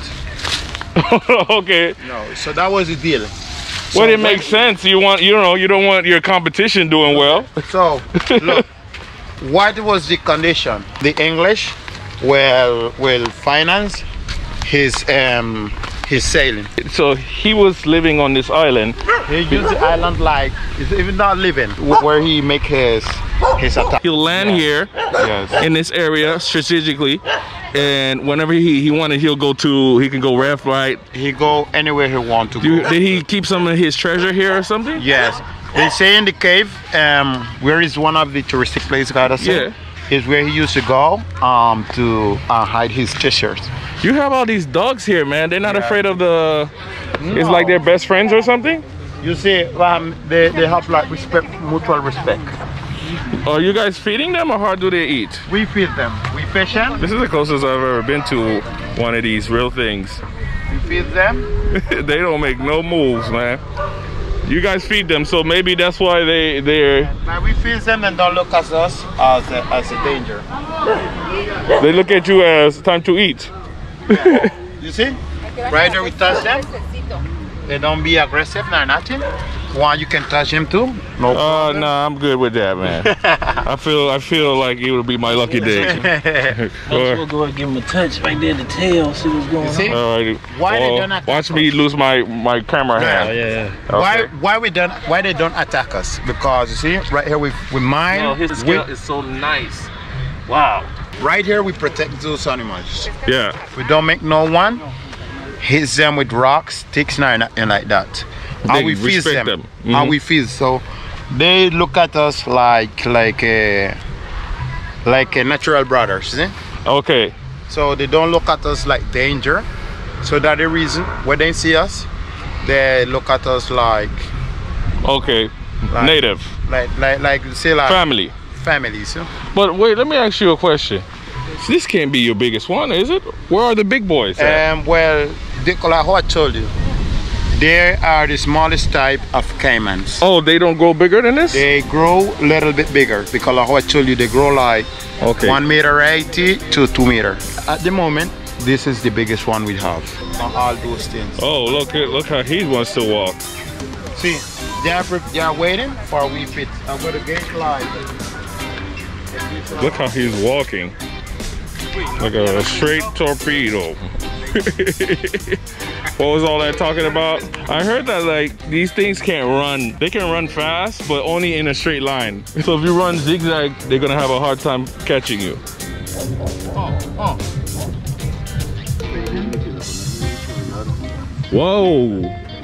okay. No, so that was the deal. So well, it makes sense. You want, you know, you don't want your competition doing well. So, look, what was the condition? The English will will finance his um his sailing. So he was living on this island. He used the island like it's even not living where he make his his attack. He'll land here Yes. in this area strategically, and whenever he, he wanted, he'll go to he can go left, right. He go anywhere he want to Do, go. did he keep some of his treasure here or something? Yes. They say in the cave, um, where is one of the touristic places, gotta say, Yeah. Is where he used to go um, to uh, hide his t-shirts. You have all these dogs here, man. They're not Yeah. afraid of the. It's like they're best friends or something. You see, um, they, they have like respect, mutual respect. Are you guys feeding them, or how do they eat? We feed them. We fish them. This is the closest I've ever been to one of these real things. We feed them. they don't make no moves, man. You guys feed them, so maybe that's why they they're Now we feed them and don't look at us as a, as a danger. they look at you as time to eat. You see? Right there we touch them. They don't be aggressive nor nothing. One you can touch him too. No Uh, problem. nah, I'm good with that, man. I feel I feel like it would be my lucky day. Go We'll ahead. go and give him a touch right there, the tail, see what's going see? on. All right. Why they don't attack watch me lose my my camera Yeah. hand. yeah. Why Okay. why we don't why they don't attack us? Because you see, right here we we mine. Oh, we, is so nice. Wow. right here we protect those animals. Yeah. We don't make no one hit them with rocks, sticks, and nothing like that. How we respect them. them. How Mhm. we feed. So they look at us like like a like a natural brothers. See? Okay. So they don't look at us like danger. So that the reason when they see us, they look at us like Okay. Like- Native like like like say like family. families. You? But wait, let me ask you a question. This can't be your biggest one, is it? Where are the big boys at? Um, well, they, like how I told you, they are the smallest type of caimans. oh, they don't grow bigger than this? They grow a little bit bigger because like how I told you, they grow like Okay. one meter eighty to two meter. At the moment, this is the biggest one we have. On all those things. Oh, look at look how he wants to walk. See, they are they are waiting for we fit. I'm gonna get like. Look how he's walking. Like a straight torpedo. what was all that talking about? I heard that like these things can't run. They can run fast, but only in a straight line. So if you run zigzag, they're gonna have a hard time catching you. Oh, oh. Whoa,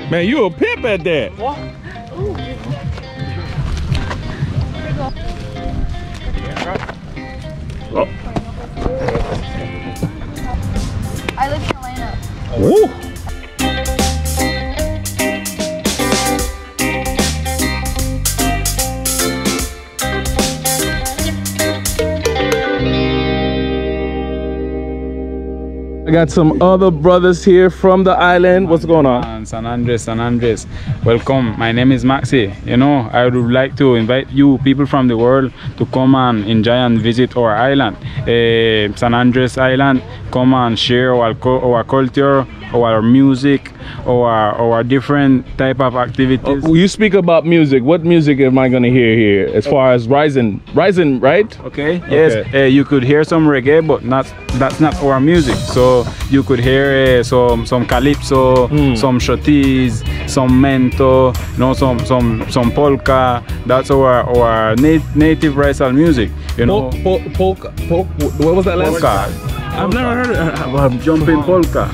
man, you a pimp at that. Oh. I live in Atlanta. I got some other brothers here from the island. What's going on? San Andres, San Andres. Welcome. My name is Maxi. You know, I would like to invite you, people from the world, to come and enjoy and visit our island, Eh, San Andres Island. Come and share our, our culture, our music, our our different type of activities. Oh, you speak about music. What music am I gonna hear here? As far as rising, rising, right? Okay. Yes, Okay. uh, you could hear some reggae, but not that's not our music. So you could hear uh, some some calypso, Hmm. some shotis, some mento, you know, some some some polka. That's our our nat- native rice music. You know, Pol- pol- polka, pol- what was that last? polka. I've never heard of Um, jumping polka.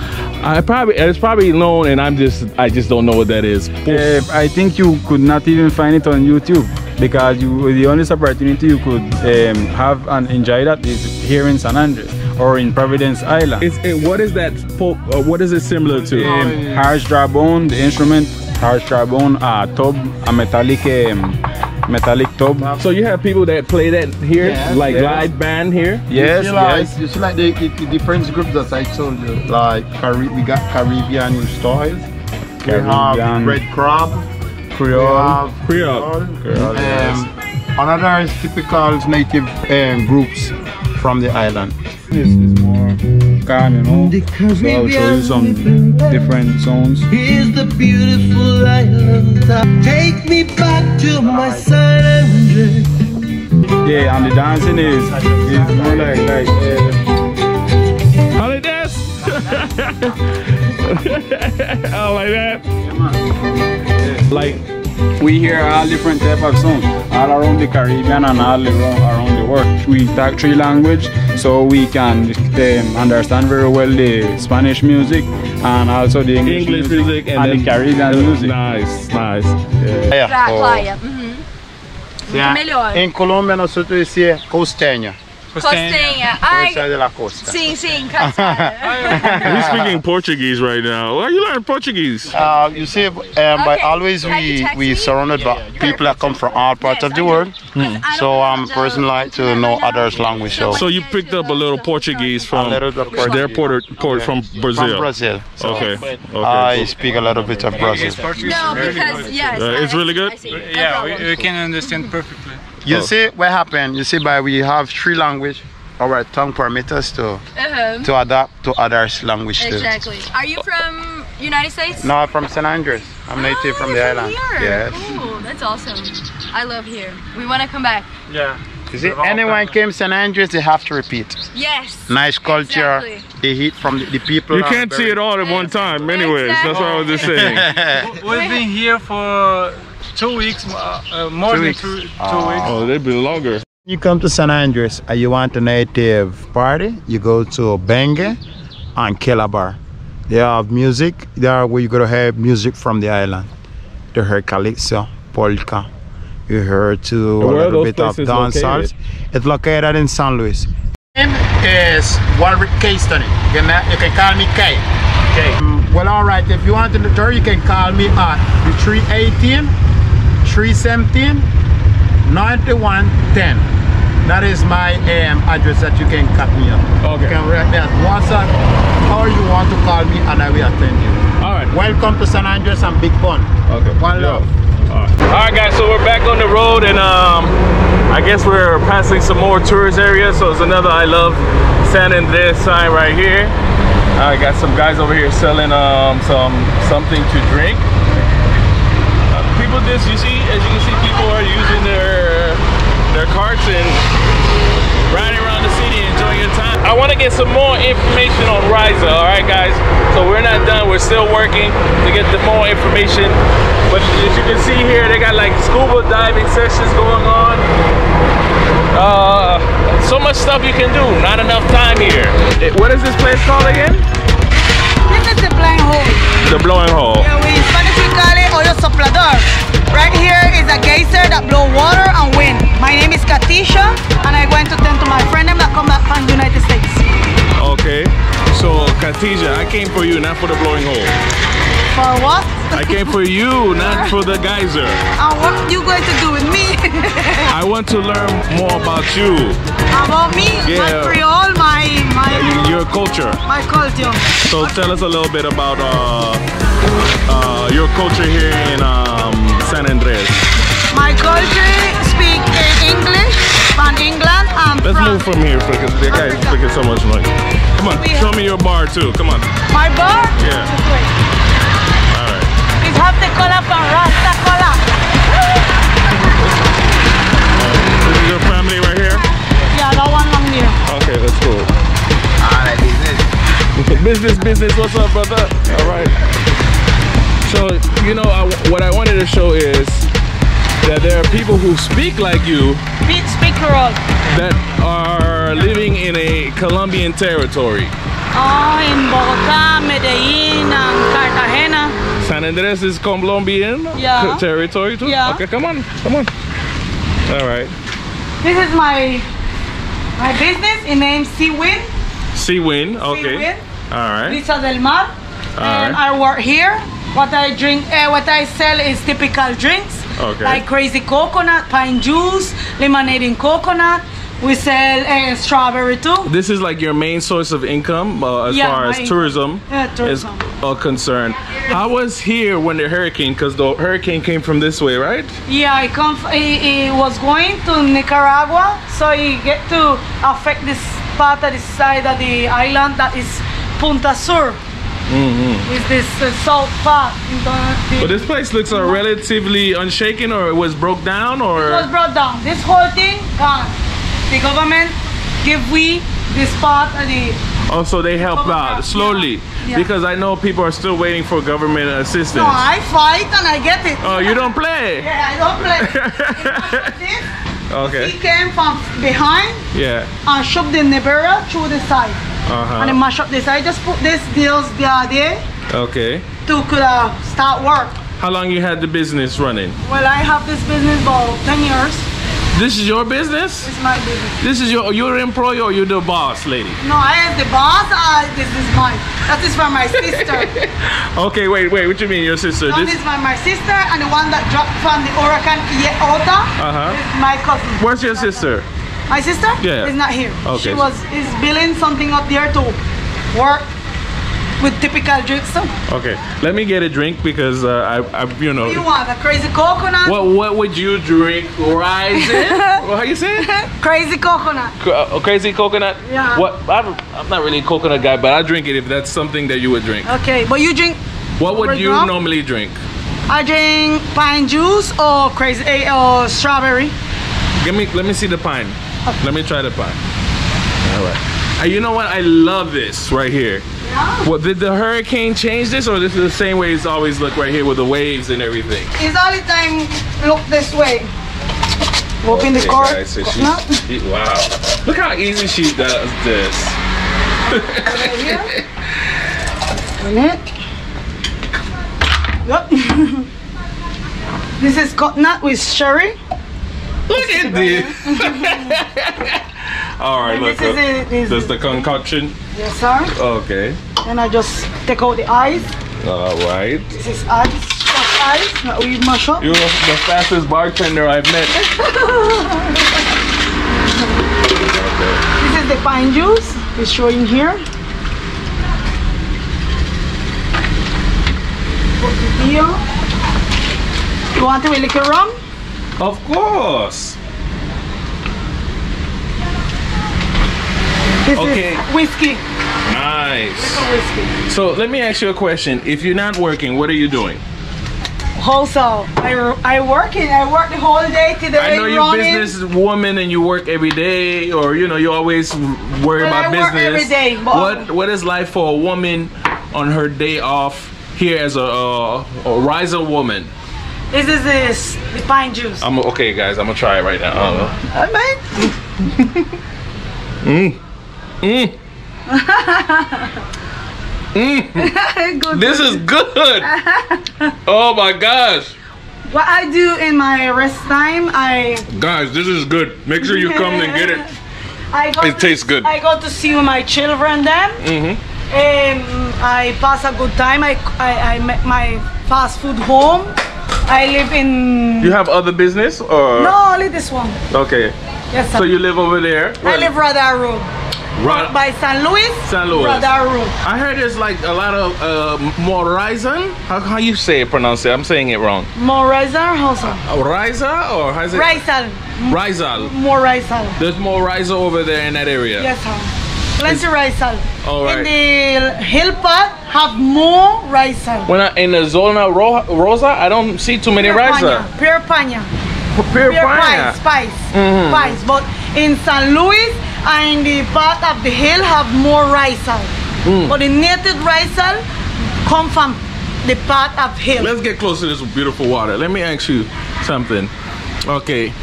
I probably it's probably known, and I'm just I just don't know what that is. Uh, I think you could not even find it on YouTube because you the only opportunity you could um, have and enjoy that is here in San Andres or in Providence Island. It's, it, what is that? Uh, what is it similar to? um, harsh the instrument harsh trombone, a tub, a metallic um, metallic tub. So you have people that play that here, Yes, like yes. live band here. Yes, you see like, yes. You see like the, the, the different groups that I told you, like Cari- we got Caribbean styles, we have Caribbean. Red Crab, Creole. we have Creole. Creole, yes. Um, another is typical native um, groups from the island. It's, it's more calm, you know. So I'll show you some different songs. Here's the beautiful island. Take me back to my San Andres. Yeah, and the dancing is is more like like. Uh, How they dance? I like that. like we hear all different type of songs all around the Caribbean and all around, around the world. We talk three language, so we can um, understand very well the Spanish music and also the English, English music and, and, then the Caribbean music. Nice, nice. Yeah. Pra oh. praia. Uhum. Yeah. melhor. Em Colômbia, nós dizemos costeña. Costenha. Ai, Costa de la Costa. sim, sim, cansada. He's speaking Portuguese right now. Why you learn Portuguese? Uh, you see, um, but Okay. always Can you we text we me? surrounded by people that come from all parts Yes, of the world. I So I'm know person like to know others' language. So, So you picked up a little Portuguese from A little Portuguese. their Porter, port from Brazil. from Brazil. So Okay. Okay. I speak a little bit of Brazil. No, because, yes. Uh, it's really good? I see. No Yeah, we, we can understand perfectly. You Oh. see what happened? You see, by we have three language, our tongue permits us to Uh-huh. to adapt to others' language too. Exactly. Are you from United States? No, I'm from San Andres. I'm native Oh, from the you're island. Here. Yes. Cool. That's awesome. I love here. We want to come back. Yeah. You see, anyone came San Andres, they have to repeat. Yes. Nice culture, Exactly. the heat from the, the people. You can't see it all at one time, anyways. That's what I was just saying. We've been here for two weeks, uh, uh, more Two than weeks. two, two Ah. weeks. Oh, they've been longer. You come to San Andres and you want a native party, you go to Bengue and Calabar. They have music. There are where you go to hear music from the island. You hear calypso, polka. You hear to a little bit of places dancehall. It's located in San Luis. Name is Warwick Keystone. You can, you can call me Kay. Mm, Well, all right. If you want to tour, you can call me at 318 317 9110. That is my um, address that you can cut me up. Okay. You can write me at WhatsApp or you want to call me and I will attend you. All right. Welcome to San Andres and Big Pun. Okay. One love. All right, guys. So we're back on the road, and um, I guess we're passing some more tourist areas. So it's another I love San Andres sign right here. I got some guys over here selling um some something to drink. People, this you see, as you can see, people are using their their carts and riding around the city, enjoying your time. I want to get some more information on Riza. All right, guys. So we're not done. We're still working to get the more information. But as you can see here, they got like scuba diving sessions going on. Uh, so much stuff you can do. Not enough time here. Eh, What is this place called again? This is the blind hole. The Blowing Hole. Yeah, we in Spanish we call it hoyo soplador. Right here is a geyser that blow water and wind. My name is Katisha, and I went to tend to my friend that come back from the United States. Okay. So, Katisha, I came for you, not for the Blowing Hole. For what? I came for you, not for the geyser. And what you going to do with me? I want to learn more about you, About me, my Yeah. Creole, my my your culture. my culture. So tell us a little bit about uh, uh, your culture here in um, San Andres. My culture speak in English from England and Let's from move from here because the guy is making so much noise. Come on, show me your bar too. Come on. my bar. Yeah. Just have the cola from Rasta Cola. This is your family right here? Yeah, that one long here. Okay, that's cool. Alright, business. business, business. What's up, brother? All right. So, you know, I, what I wanted to show is that there are people who speak like you Speak, speak Creole. that are living in a Colombian territory. Oh, in Bogota, Medellin, and Cartagena. San Andres is Colombian Yeah. territory too? Yeah. Okay, come on, come on. All right. This is my my business. It named. Sea Win, okay. Seawind. All right. Lisa del Mar. and right. I work here. What I drink, uh, what I sell is typical drinks. Okay. Like crazy coconut, pine juice, lemonade in coconut. We sell uh, strawberry too. This is like your main source of income uh, as Yeah, far as tourism, Yeah, tourism. is uh, concerned. How was here when the hurricane? Because the hurricane came from this way, right? Yeah, I come. F- he, he was going to Nicaragua, so he get to affect this part of the side of the island that is Punta Sur. Mm-hmm. Is this uh, south part? In the, the, But this place looks uh, relatively unshaken, or it was broke down, or? It was brought down. This whole thing gone. The government give we this part of the. also they help out slowly Yeah. because I know people are still waiting for government assistance. No, I fight and I get it. Oh, you don't play? Yeah, I don't play. Okay. He came from behind Yeah. and shook the Nebera through the side. Uh -huh. And then mash up this. I just put this deals the idea Okay. to could uh, start work. How long you had the business running? Well, I have this business about 10 years. This is your business? It's my business. This is your you're employee or you're the boss, lady? No, I am the boss. I, this is mine. That is for my sister. Okay, wait, wait. What you mean, your sister? That This is for my sister, and the one that dropped from the Hurricane Iota Uh huh. is my cousin. Where's your sister? My sister Yeah. is not here. Okay. She was is building something up there to work with typical drinks. Okay, let me get a drink because uh, I, I, you know. you want a crazy coconut? What what would you drink? Rising? Well, How you say? Crazy coconut. Cra- uh, crazy coconut? Yeah. What? I'm, I'm not really a coconut guy, but I drink it if that's something that you would drink. Okay, but you drink. What would you Rum? normally drink? I drink pine juice or crazy eh, or strawberry. Give me, let me see the pine. Let me try the pine. All right. Uh, you know what? I love this right here. Yeah. What did the hurricane change this, or this is the same way it's always looked right here with the waves and everything? It's all the time look this way. Open the car. guys, so she- coconut. she- wow. Look how easy she does this. Right here. It. Yep. this is coconut with sherry. Look at this. All right, And look. this is look. this is- the concoction. Yes, sir. Okay. And I just take out the ice. All right. This is ice that we mash up. You're the fastest bartender I've met. This is the pine juice. It's showing here. You want to liquor rum? Of course. This Okay. is whiskey. Nice. So let me ask you a question. If you're not working, what are you doing? wholesale. I, I work in, I work the whole day today. I know you're running. business woman and you work every day, or you know you always worry Well, about I work business. every day, what what is life for a woman on her day off here as a uh, a riser woman? This is this, the pine juice. I'm okay, guys. I'm gonna try it right now. Uh, Uh, mate. mm. Mm. Mm. This is good. Oh my gosh, What I do in my rest time, I guys, this is good. Make sure you come and get it. I go It to, tastes good. I go to see my children then. Mm -hmm. Um, I pass a good time. I, I, I make my fast food home. I live in. You have other business or? No, only this one. Okay. Yes, sir. So you live over there? I live Radar Road. Ra- by San Luis. San Luis. Radar I heard there's like a lot of uh, Morizon. How, how you say it, pronounce it? I'm saying it wrong. Morizar Hosa. Uh, Riza or how's it? Raizal. Raizal. More Raizal. There's more Riza over there in that area. Yes, sir. Plenty Raizal. All right. In the hill pot have more Raizal. When I, in the zona ro- rosa, I don't see too many Pure rice. paña, Pure paña. Pure Pure spice, spice, Mhm. spice. But in San Luis and the part of the hill have more Raizal. Mm. But the native Raizal come from the part of hill. Let's get close to this beautiful water. Let me ask you something. Okay,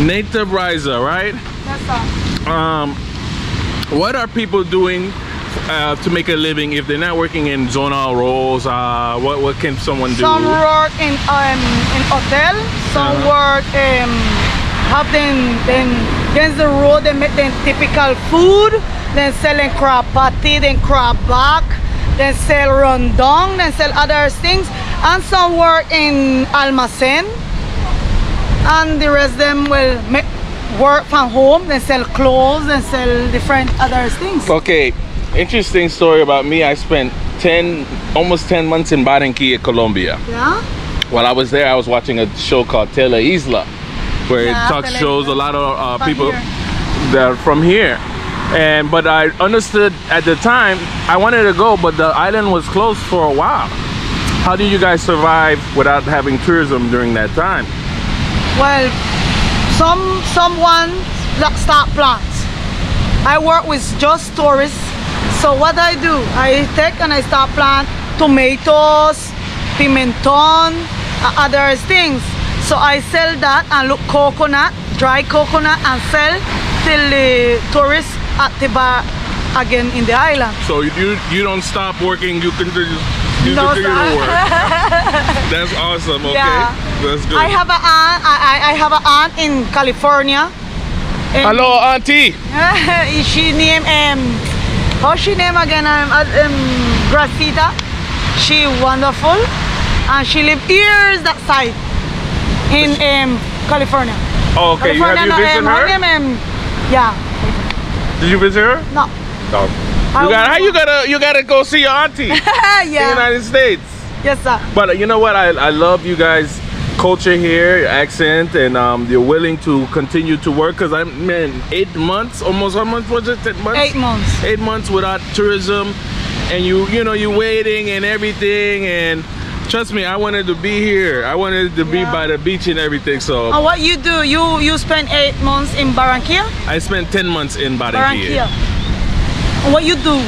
native riser, right? That's all. Um, what are people doing uh, to make a living if they're not working in zona rosa? Uh, what what can someone do? Some work in um in hotel. Some Uh-huh. work um have them then against the road. They make them typical food. Then selling crab patty, then crab back. Then sell rondong. Then sell other things. And some work in almacen. And the rest them will make work from home. Then sell clothes. and sell different other things. Okay, interesting story about me. I spent ten, almost ten months in Barranquilla, Colombia. Yeah. While I was there, I was watching a show called Tele Isla, where Yeah, it talks shows a lot of uh, people here. that are from here. And but I understood at the time I wanted to go, but the island was closed for a while. How did you guys survive without having tourism during that time? Well, some someone start plants. I work with just tourists. So what I do, I take and I start plant tomatoes, pimenton, uh, other things. So I sell that and look coconut, dry coconut and sell till the tourists at the bar again in the island. So you you, you don't stop working. You continue. You No, continue sir. to work. That's awesome. Okay, Yeah. that's good. I have a aunt. I, I I have an aunt in California. Hello, auntie. she name um how she name again um, uh, um Gracita she wonderful and she live years that side in um California Oh, okay. You, have you California, visited um, her? um, yeah Did you visit her? no No. You got how you gotta you gotta go see your auntie in the yeah United States. yes sir But uh, you know what? I, I love you guys culture here, your accent, and um, you're willing to continue to work. Cause I'm man, eight months, almost how much was it? Ten months? eight months Eight months without tourism, and you you know you're waiting and everything. And trust me, I wanted to be here. I wanted to be by the beach and everything. So and what you do you you spend eight months in Barranquilla I spent ten months in Barranquilla. Barranquilla what you do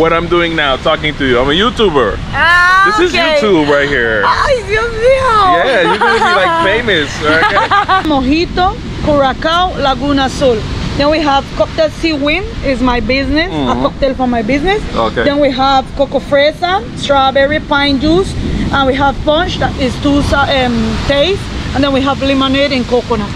What I'm doing now, talking to you. I'm a YouTuber. ah, This is. YouTube right here. Ay, Dios mío. Yeah, you're gonna be like famous. Okay? Mojito, Curacao, Laguna Azul. Then we have cocktail sea wind is my business, Mhm. a cocktail for my business. Okay. Then we have coco fresa, strawberry, pine juice, and we have punch that is two um, taste, and then we have lemonade and coconut.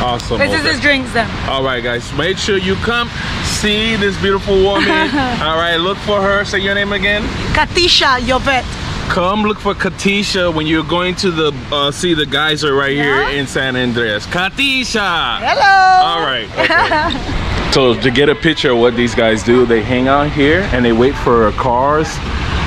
Awesome. This is his drinks then. All right, guys. Make sure you come see this beautiful woman. All right, look for her. Say your name again. Katisha Yovet. Come look for Katisha when you're going to the uh, see the geyser right here in San Andreas. Katisha. Hello. All right. okay. So to get a picture of what these guys do, they hang out here and they wait for cars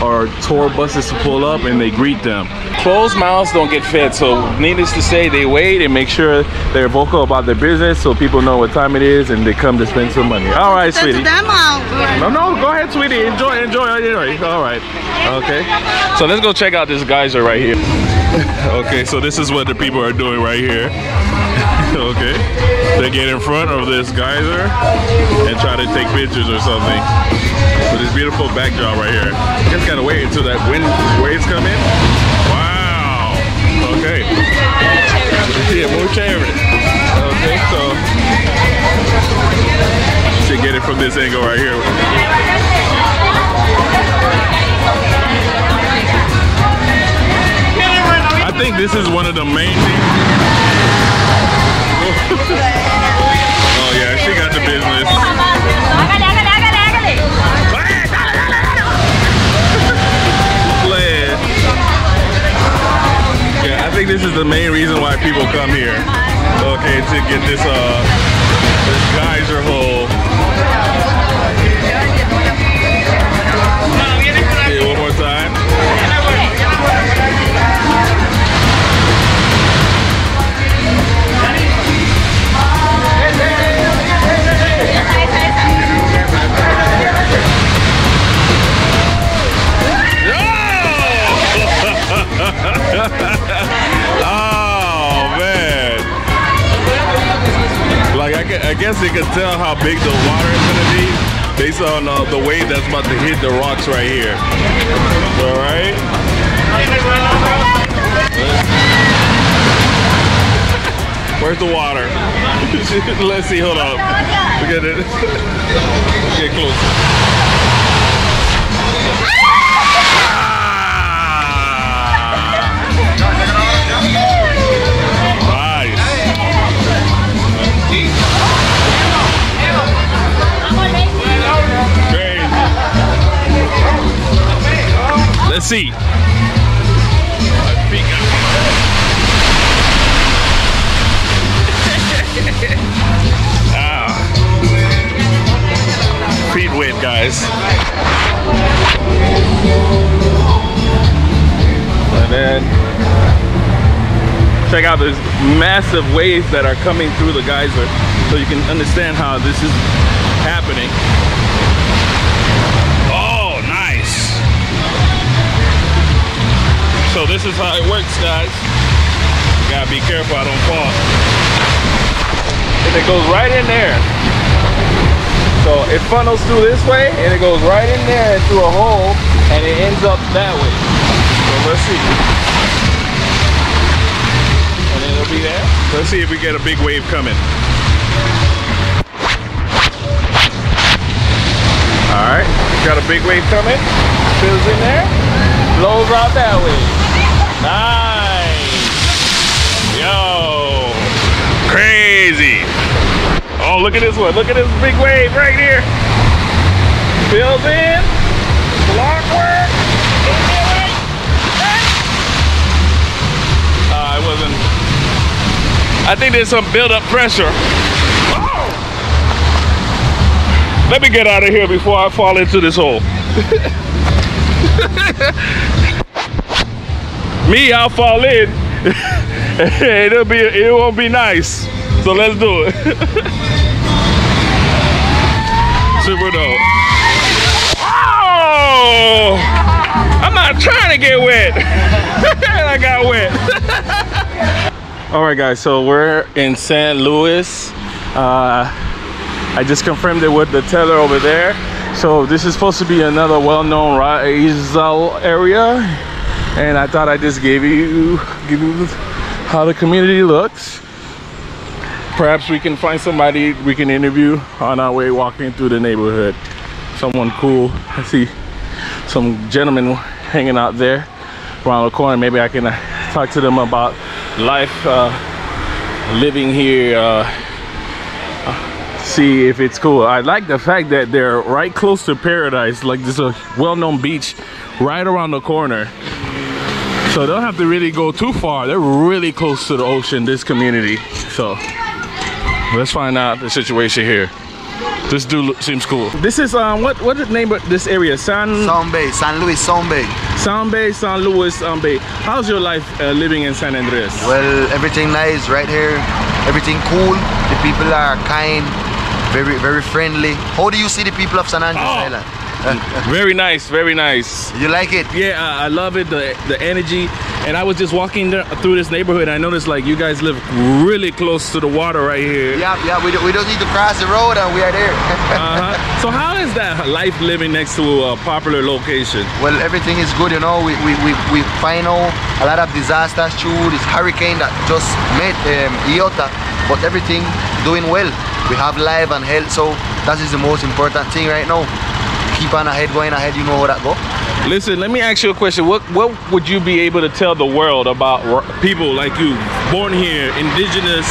or tour buses to pull up and they greet them. Closed mouths don't get fed, so needless to say, they wait and make sure they're vocal about their business so people know what time it is and they come to spend some money. All right, sweetie. to them out. No, no, go ahead, sweetie. Enjoy, enjoy, enjoy. All right. Okay. So let's go check out this geyser right here. okay, so this is what the people are doing right here. okay. They get in front of this geyser and try to take pictures or something. This beautiful backdrop right here. Just gotta wait until that wind waves come in. Wow. Okay. Yeah, muy chévere. Okay, so should get it from this angle right here. I think this is one of the main things. oh yeah, she got the business. This is the main reason why people come here. Okay, to get this uh this geyser hole. Tell how big the water is gonna be based on uh, the wave that's about to hit the rocks right here. All right. Where's the water? Let's see. Hold on. Look at it. Get close. Let's see. ah. Feet weight, guys. And then check out those massive waves that are coming through the geyser so you can understand how this is happening. So this is how it works, guys. You Gotta be careful I don't fall. And it goes right in there. So it funnels through this way and it goes right in there into a hole and it ends up that way. So let's see. And it'll be there. Let's see if we get a big wave coming. All right, got a big wave coming. Fills in there, blows out that way. Nice. Yo, crazy. Oh, look at this one. Look at this big wave right here. Fills in. Block work. Uh, it wasn't. I think there's some build-up pressure. Let me get out of here before I fall into this hole. Me, I'll fall in. It'll be, it won't be nice. So let's do it. Super dope. Oh! I'm not trying to get wet. and I got wet. All right, guys, so we're in St. Louis. Uh, I just confirmed it with the teller over there. So this is supposed to be another well-known Raizal area. And I thought I just gave you, give you how the community looks. Perhaps we can find somebody we can interview on our way walking through the neighborhood. Someone cool. I see some gentlemen hanging out there around the corner. Maybe I can uh, talk to them about life uh, living here. Uh, see if it's cool. I like the fact that they're right close to paradise. Like there's a well-known beach right around the corner. So they don't have to really go too far. They're really close to the ocean, this community. So let's find out the situation here. This dude seems cool. This is um what what is the name of this area? San San Bay, San Luis, San Bay. Sound Bay, San Luis, San Bay. How's your life uh, living in San Andres? Well, everything nice right here. Everything cool. The people are kind, very very friendly. How do you see the people of San Andres Oh. Island? Very nice, very nice. You like it? Yeah, I, I love it. The the energy. And I was just walking there, through this neighborhood. And I noticed like you guys live really close to the water right here. Yeah, yeah. We, do, we don't need to cross the road and we are there. Uh-huh. So how is that life living next to a popular location? Well, everything is good, you know. We we, we, we find out a lot of disasters through this hurricane that just made um, Iota, but everything doing well. We have life and health, so that is the most important thing right now. Keep on ahead, going ahead. You know how that go. Listen, let me ask you a question. What what would you be able to tell the world about people like you, born here, indigenous,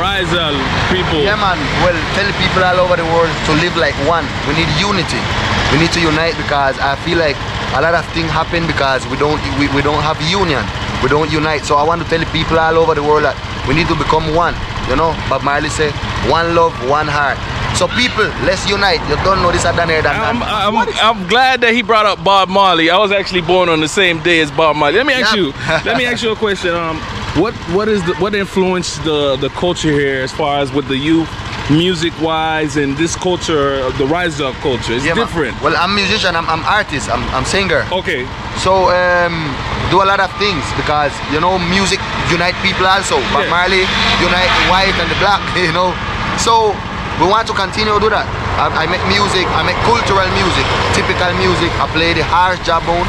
Raizal people? Yeah, man. Well, tell people all over the world to live like one. We need unity. We need to unite because I feel like a lot of things happen because we don't we, we don't have union. We don't unite. So I want to tell people all over the world that we need to become one. You know, Bob Marley say, one love, one heart. So people, let's unite. You don't know this are done here than I'm, that. I'm, I'm glad that he brought up Bob Marley. I was actually born on the same day as Bob Marley. Let me ask you. let me ask you a question. Um, what what is the what influenced the the culture here as far as with the youth, music wise, and this culture, the rise of culture? It's Yeah, different. Well, I'm musician. I'm, I'm artist. I'm, I'm singer. Okay. So um, do a lot of things because you know music unite people also. Bob Yeah. Marley unite the white and the black. You know. So we want to continue to do that. I, I make music, I make cultural music, typical music. I play the harsh jawbone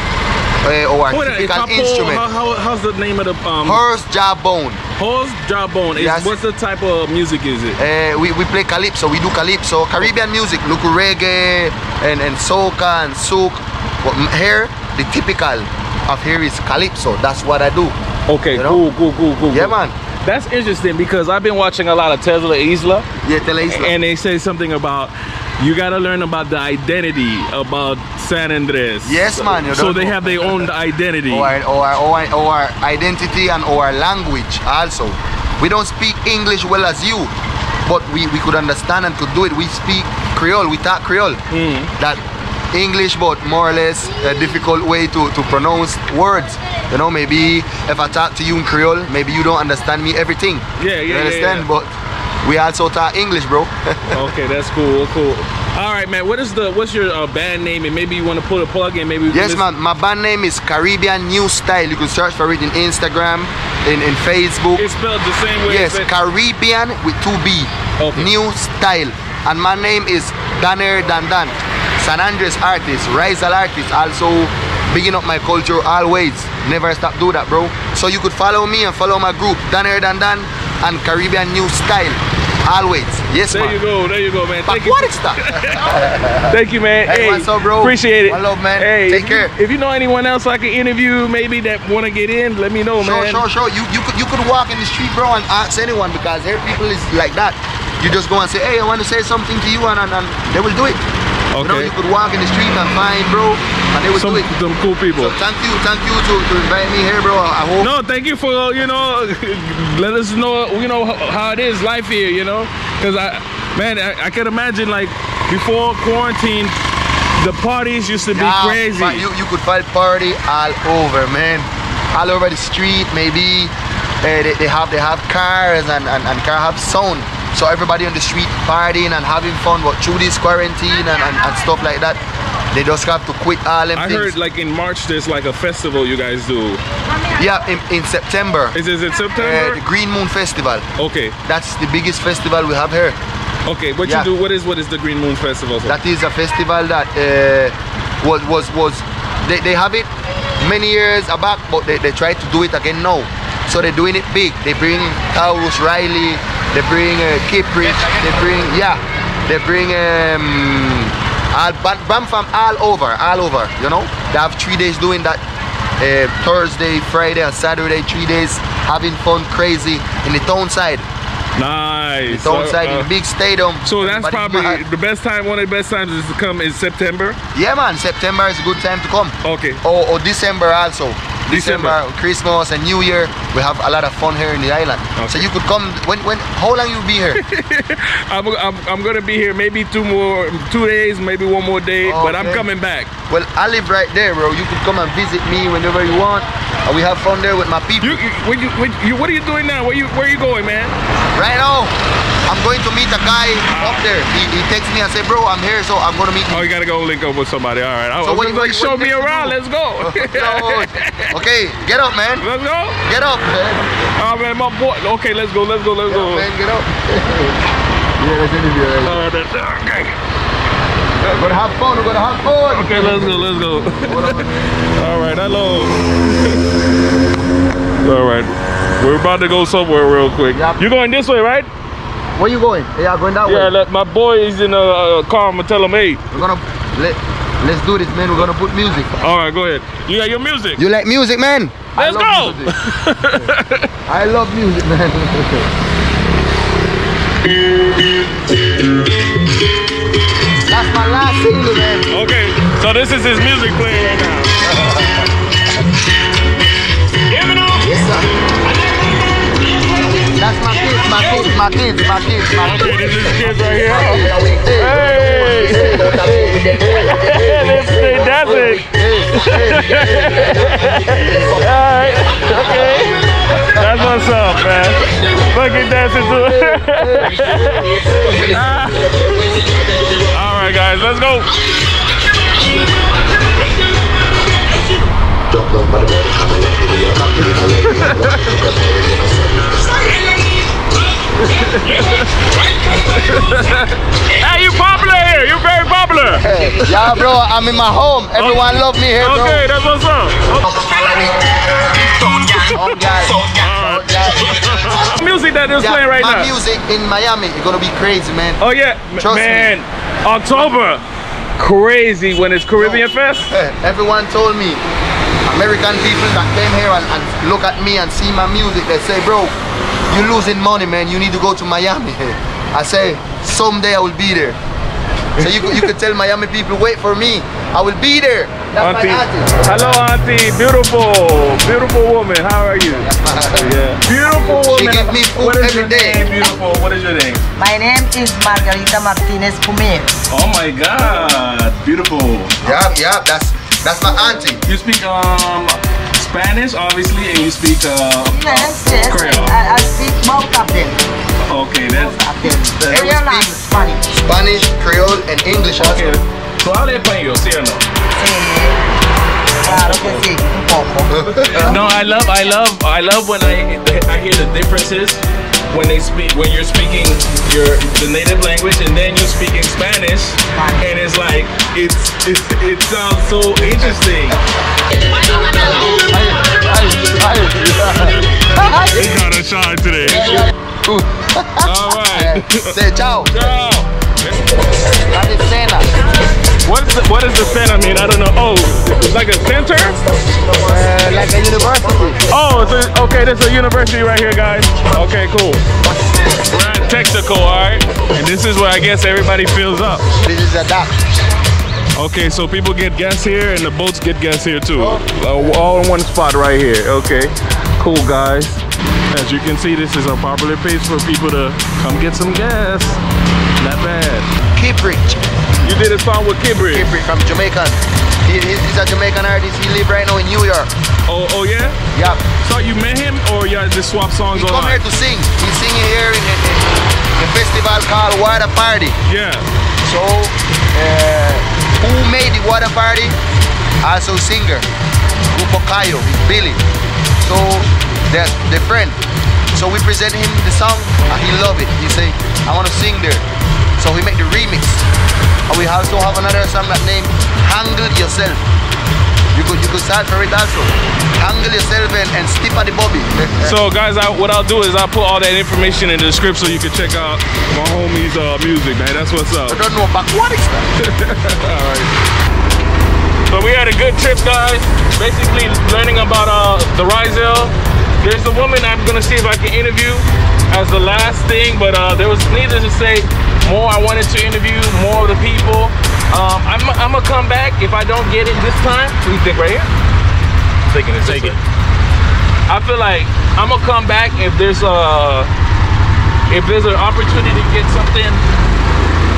uh, or typical instrument. How, how, how's the name of the um? Horse jawbone. Horse jawbone. Is, Yes. What's the type of music is it? Uh, we, we play calypso, we do calypso, Caribbean music, look reggae and, and soca and zouk. But here, the typical of here is calypso. That's what I do. Okay, You know? cool, cool, cool, cool. Yeah, man. That's interesting because I've been watching a lot of Tele Isla. Yeah, Tele Isla. And they say something about you gotta learn about the identity about San Andres. Yes, man, so they have their own identity. Our, our, our, our identity and our language also. We don't speak English well as you, but we, we could understand and could do it. We speak Creole, we talk Creole. Hmm. That English, but more or less a difficult way to, to pronounce words. You know, maybe if I talk to you in Creole, maybe you don't understand me everything. Yeah, yeah, You yeah, understand? yeah. But we also talk English, bro. okay, that's cool, cool. All right, man. What is the what's your uh, band name? And maybe you want to put a plug in. Maybe Yes, man. My band name is Caribbean New Style. You can search for it in Instagram, in, in Facebook. It's spelled the same way. Yes, Caribbean with two B. New Style. And my name is Daner DanDan. San Andres artist, Raizal artist. Also bigging up my culture always. Never stop do that, bro. So you could follow me and follow my group, Daner Dan and Caribbean New Style. Always. Yes, There man. you go. There you go, man. But Thank you. what is that? Thank you, man. Hey, what's up, bro? Appreciate it. One love, man. Hey, Take if you- care. if you know anyone else I can interview, maybe that want to get in, let me know, Sure, man. sure, sure. sure. You you could you could walk in the street, bro, and ask anyone because there people is like that. You just go and say, hey, I want to say something to you, and, and, and they will do it. You know, Okay. you could walk in the street and find, bro, and they will Some, do it. some cool people. So thank you, thank you to, to invite me here, bro. I hope. No, thank you for you know let us know you know how- it is life here, you know, because I man I, I can imagine like before quarantine, the parties used to be Yeah, crazy. you, you could find party all over, man. All over the street, maybe eh, they, they have they have cars and, and, and car have sound. So everybody on the street partying and having fun, but through this quarantine and, and, and stuff like that, they just have to quit all them I things. heard like in March there's like a festival you guys do. Yeah, in, in September. Is is it in Uh, September? the Green Moon Festival. Okay. That's the biggest festival we have here. Okay, what Yeah. you do? What is what is the Green Moon Festival? for? That is a festival that uh, was was was they, they have it many years back, but they, they try to do it again now. So they're doing it big. They bring Tarrus Riley, they bring uh, Kiprich, they bring yeah, they bring um, all Bam Bam from all over, all over. You know, they have three days doing that. Uh, Thursday, Friday, and Saturday, three days having fun, crazy in the town side. Nice. The town side Uh, in the big stadium. So that's probably mad. the best time. One of the best times is to come in September. Yeah, man. September is a good time to come. Okay. Or, or December also. December. December, Christmas and New Year, we have a lot of fun here in the island. So you could come. When when? How long you be here? I'm, I'm, I'm gonna be here maybe two more, two days, maybe one more day, but I'm coming back. Well, I live right there, bro. You could come and visit me whenever you want. And we have fun there with my people. You, you, what, you, what, you, what are you doing now? Where you, where you going, man? Right now, I'm going to meet a guy up there. He, he texts me and say, bro, I'm here, so I'm going to meet you. Oh, you gotta go link up with somebody. All right. I, So was what- just like, what- show what me around. Let's go. okay, get up, man. Let's go. Get up, man. Oh man, my boy. Okay, let's go. Let's go. Let's go. Man, get up. yeah, let's interview. Right? Uh, that- okay. We're gonna have fun. We're gonna have fun. Okay, let's go. Let's go. All right. Hello. All right. We're about to go somewhere real quick. You're going this way, right? Where you going? Yeah, going that Yeah, way. let, my boy is in a, car. I'm gonna tell him, hey. We're gonna let let's do this, man. We're gonna put music. All right, go ahead. You got your music. You like music, man? Let's I go. music. I love music, man. That's my last single, man. Okay, so this is his music playing right now. Yes, sir. That's my kids, my kids, my kids, my kids, my kids. Okay, this is kids right here. Hey! Let's stay dancing. Alright, okay. That's what's up, man. Fucking dancing to it. Alright, guys, let's go. Yeah, bro, I'm in my home. Everyone love me here, bro. Okay, that's what's up. Oh. Music that is Yeah, playing right my now. music in Miami is gonna be crazy, man. Oh yeah, Trust me. man. October, crazy when it's Caribbean Fest. Eh, Everyone told me, American people that came here and, and look at me and see my music, they say, bro, you're losing money, man. You need to go to Miami. I say, someday I will be there. So you, could- you could tell Miami people, wait for me. I will be there. That's Auntie. my auntie. Hello, Auntie. Beautiful, beautiful woman. How are you? Yeah. Beautiful She woman. give me food What is every your day. name, beautiful? What is your name? My name is Margarita Martinez Pumer. Oh my God, beautiful. Yeah, yeah, that's that's my auntie. You speak um Spanish, obviously, and you speak uh Yes, yes. Creole. I, I speak both of them. Okay, that's that's- Creole and Spanish. Spanish, Creole, and English Okay. also. Okay. ¿Tú hablas español, sí o no? Claro que sí, un poco. No, I love, I love, I love when I I hear the differences when they speak when you're speaking your the native language and then you're speaking Spanish, and it's like it's, it's it sounds so interesting. He got a shine today. All right. Say ciao. Ciao. That is. What is the, what does the center mean? I don't know. Oh, it's like a center? Uh, like a university. Oh, it's a, okay. There's a university right here, guys. Okay, cool. We're at Texaco, all right. And this is where I guess everybody fills up. This is a dock. Okay, so people get gas here, and the boats get gas here too. Uh, all in one spot right here. Okay, cool, guys. As you can see, this is a popular place for people to come get some gas. Not bad. Kiprich. You did a song with Kibri. Kiprich from Jamaican. He, he- he's a Jamaican artist. He live right now in New York. Oh, oh yeah. Yeah. So you met him, or you just swap songs He come online? here to sing. He's singing here in a, in a festival called Water Party. Yeah. So, uh, who made the Water Party? Also singer. Grupo Cayo, Billy. So, they're, they're friend. So we present him the song and he love it. He say, I want to sing there. So we make the remix. And we also have another song that name Handle Yourself. You could you could search for it also. Handle yourself and, and skip at the bobby. So guys, I, what I'll do is I'll put all that information in the description so you can check out my homie's uh, music, man. That's what's up. I don't know about what is that. all right. So we had a good trip, guys. Basically learning about uh, the Raizal. There's a woman I'm gonna see if I can interview as the last thing, but uh, there was needless to say more. I wanted to interview more of the people. Um, I'm, I'm gonna come back if I don't get it this time. What do you think, right here? I'm taking it. Take it. I feel like I'm gonna come back if there's a if there's an opportunity to get something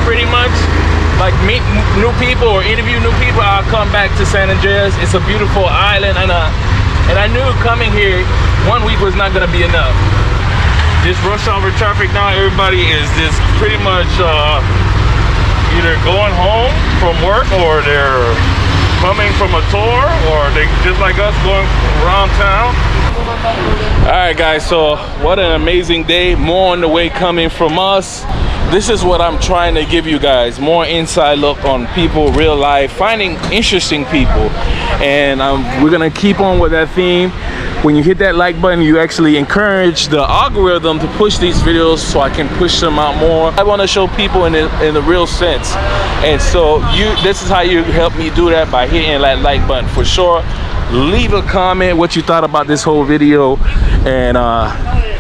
pretty much like meet new people or interview new people I'll come back to San Andreas it's a beautiful island and uh and I knew coming here one week was not gonna be enough this rush hour traffic now everybody is just pretty much uh either going home from work or they're coming from a tour or they just like us going around town. All right guys so what an amazing day. More on the way coming from us this is what i'm trying to give you guys more inside look on people real life finding interesting people. And um, we're gonna keep on with that theme. When you hit that like button you actually encourage the algorithm to push these videos so i can push them out more. I want to show people in the, in the real sense. And so you this is how you help me do that by hitting that like button for sure. Leave a comment what you thought about this whole video. And uh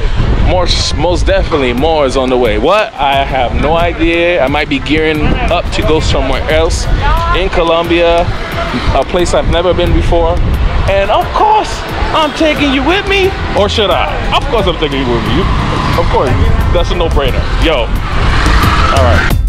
more most definitely more is on the way. What? I have no idea. I might be gearing up to go somewhere else in colombia a place i've never been before. And of course i'm taking you with me. Or should i? Of course i'm taking you with me. Of course. That's a no-brainer. Yo. All right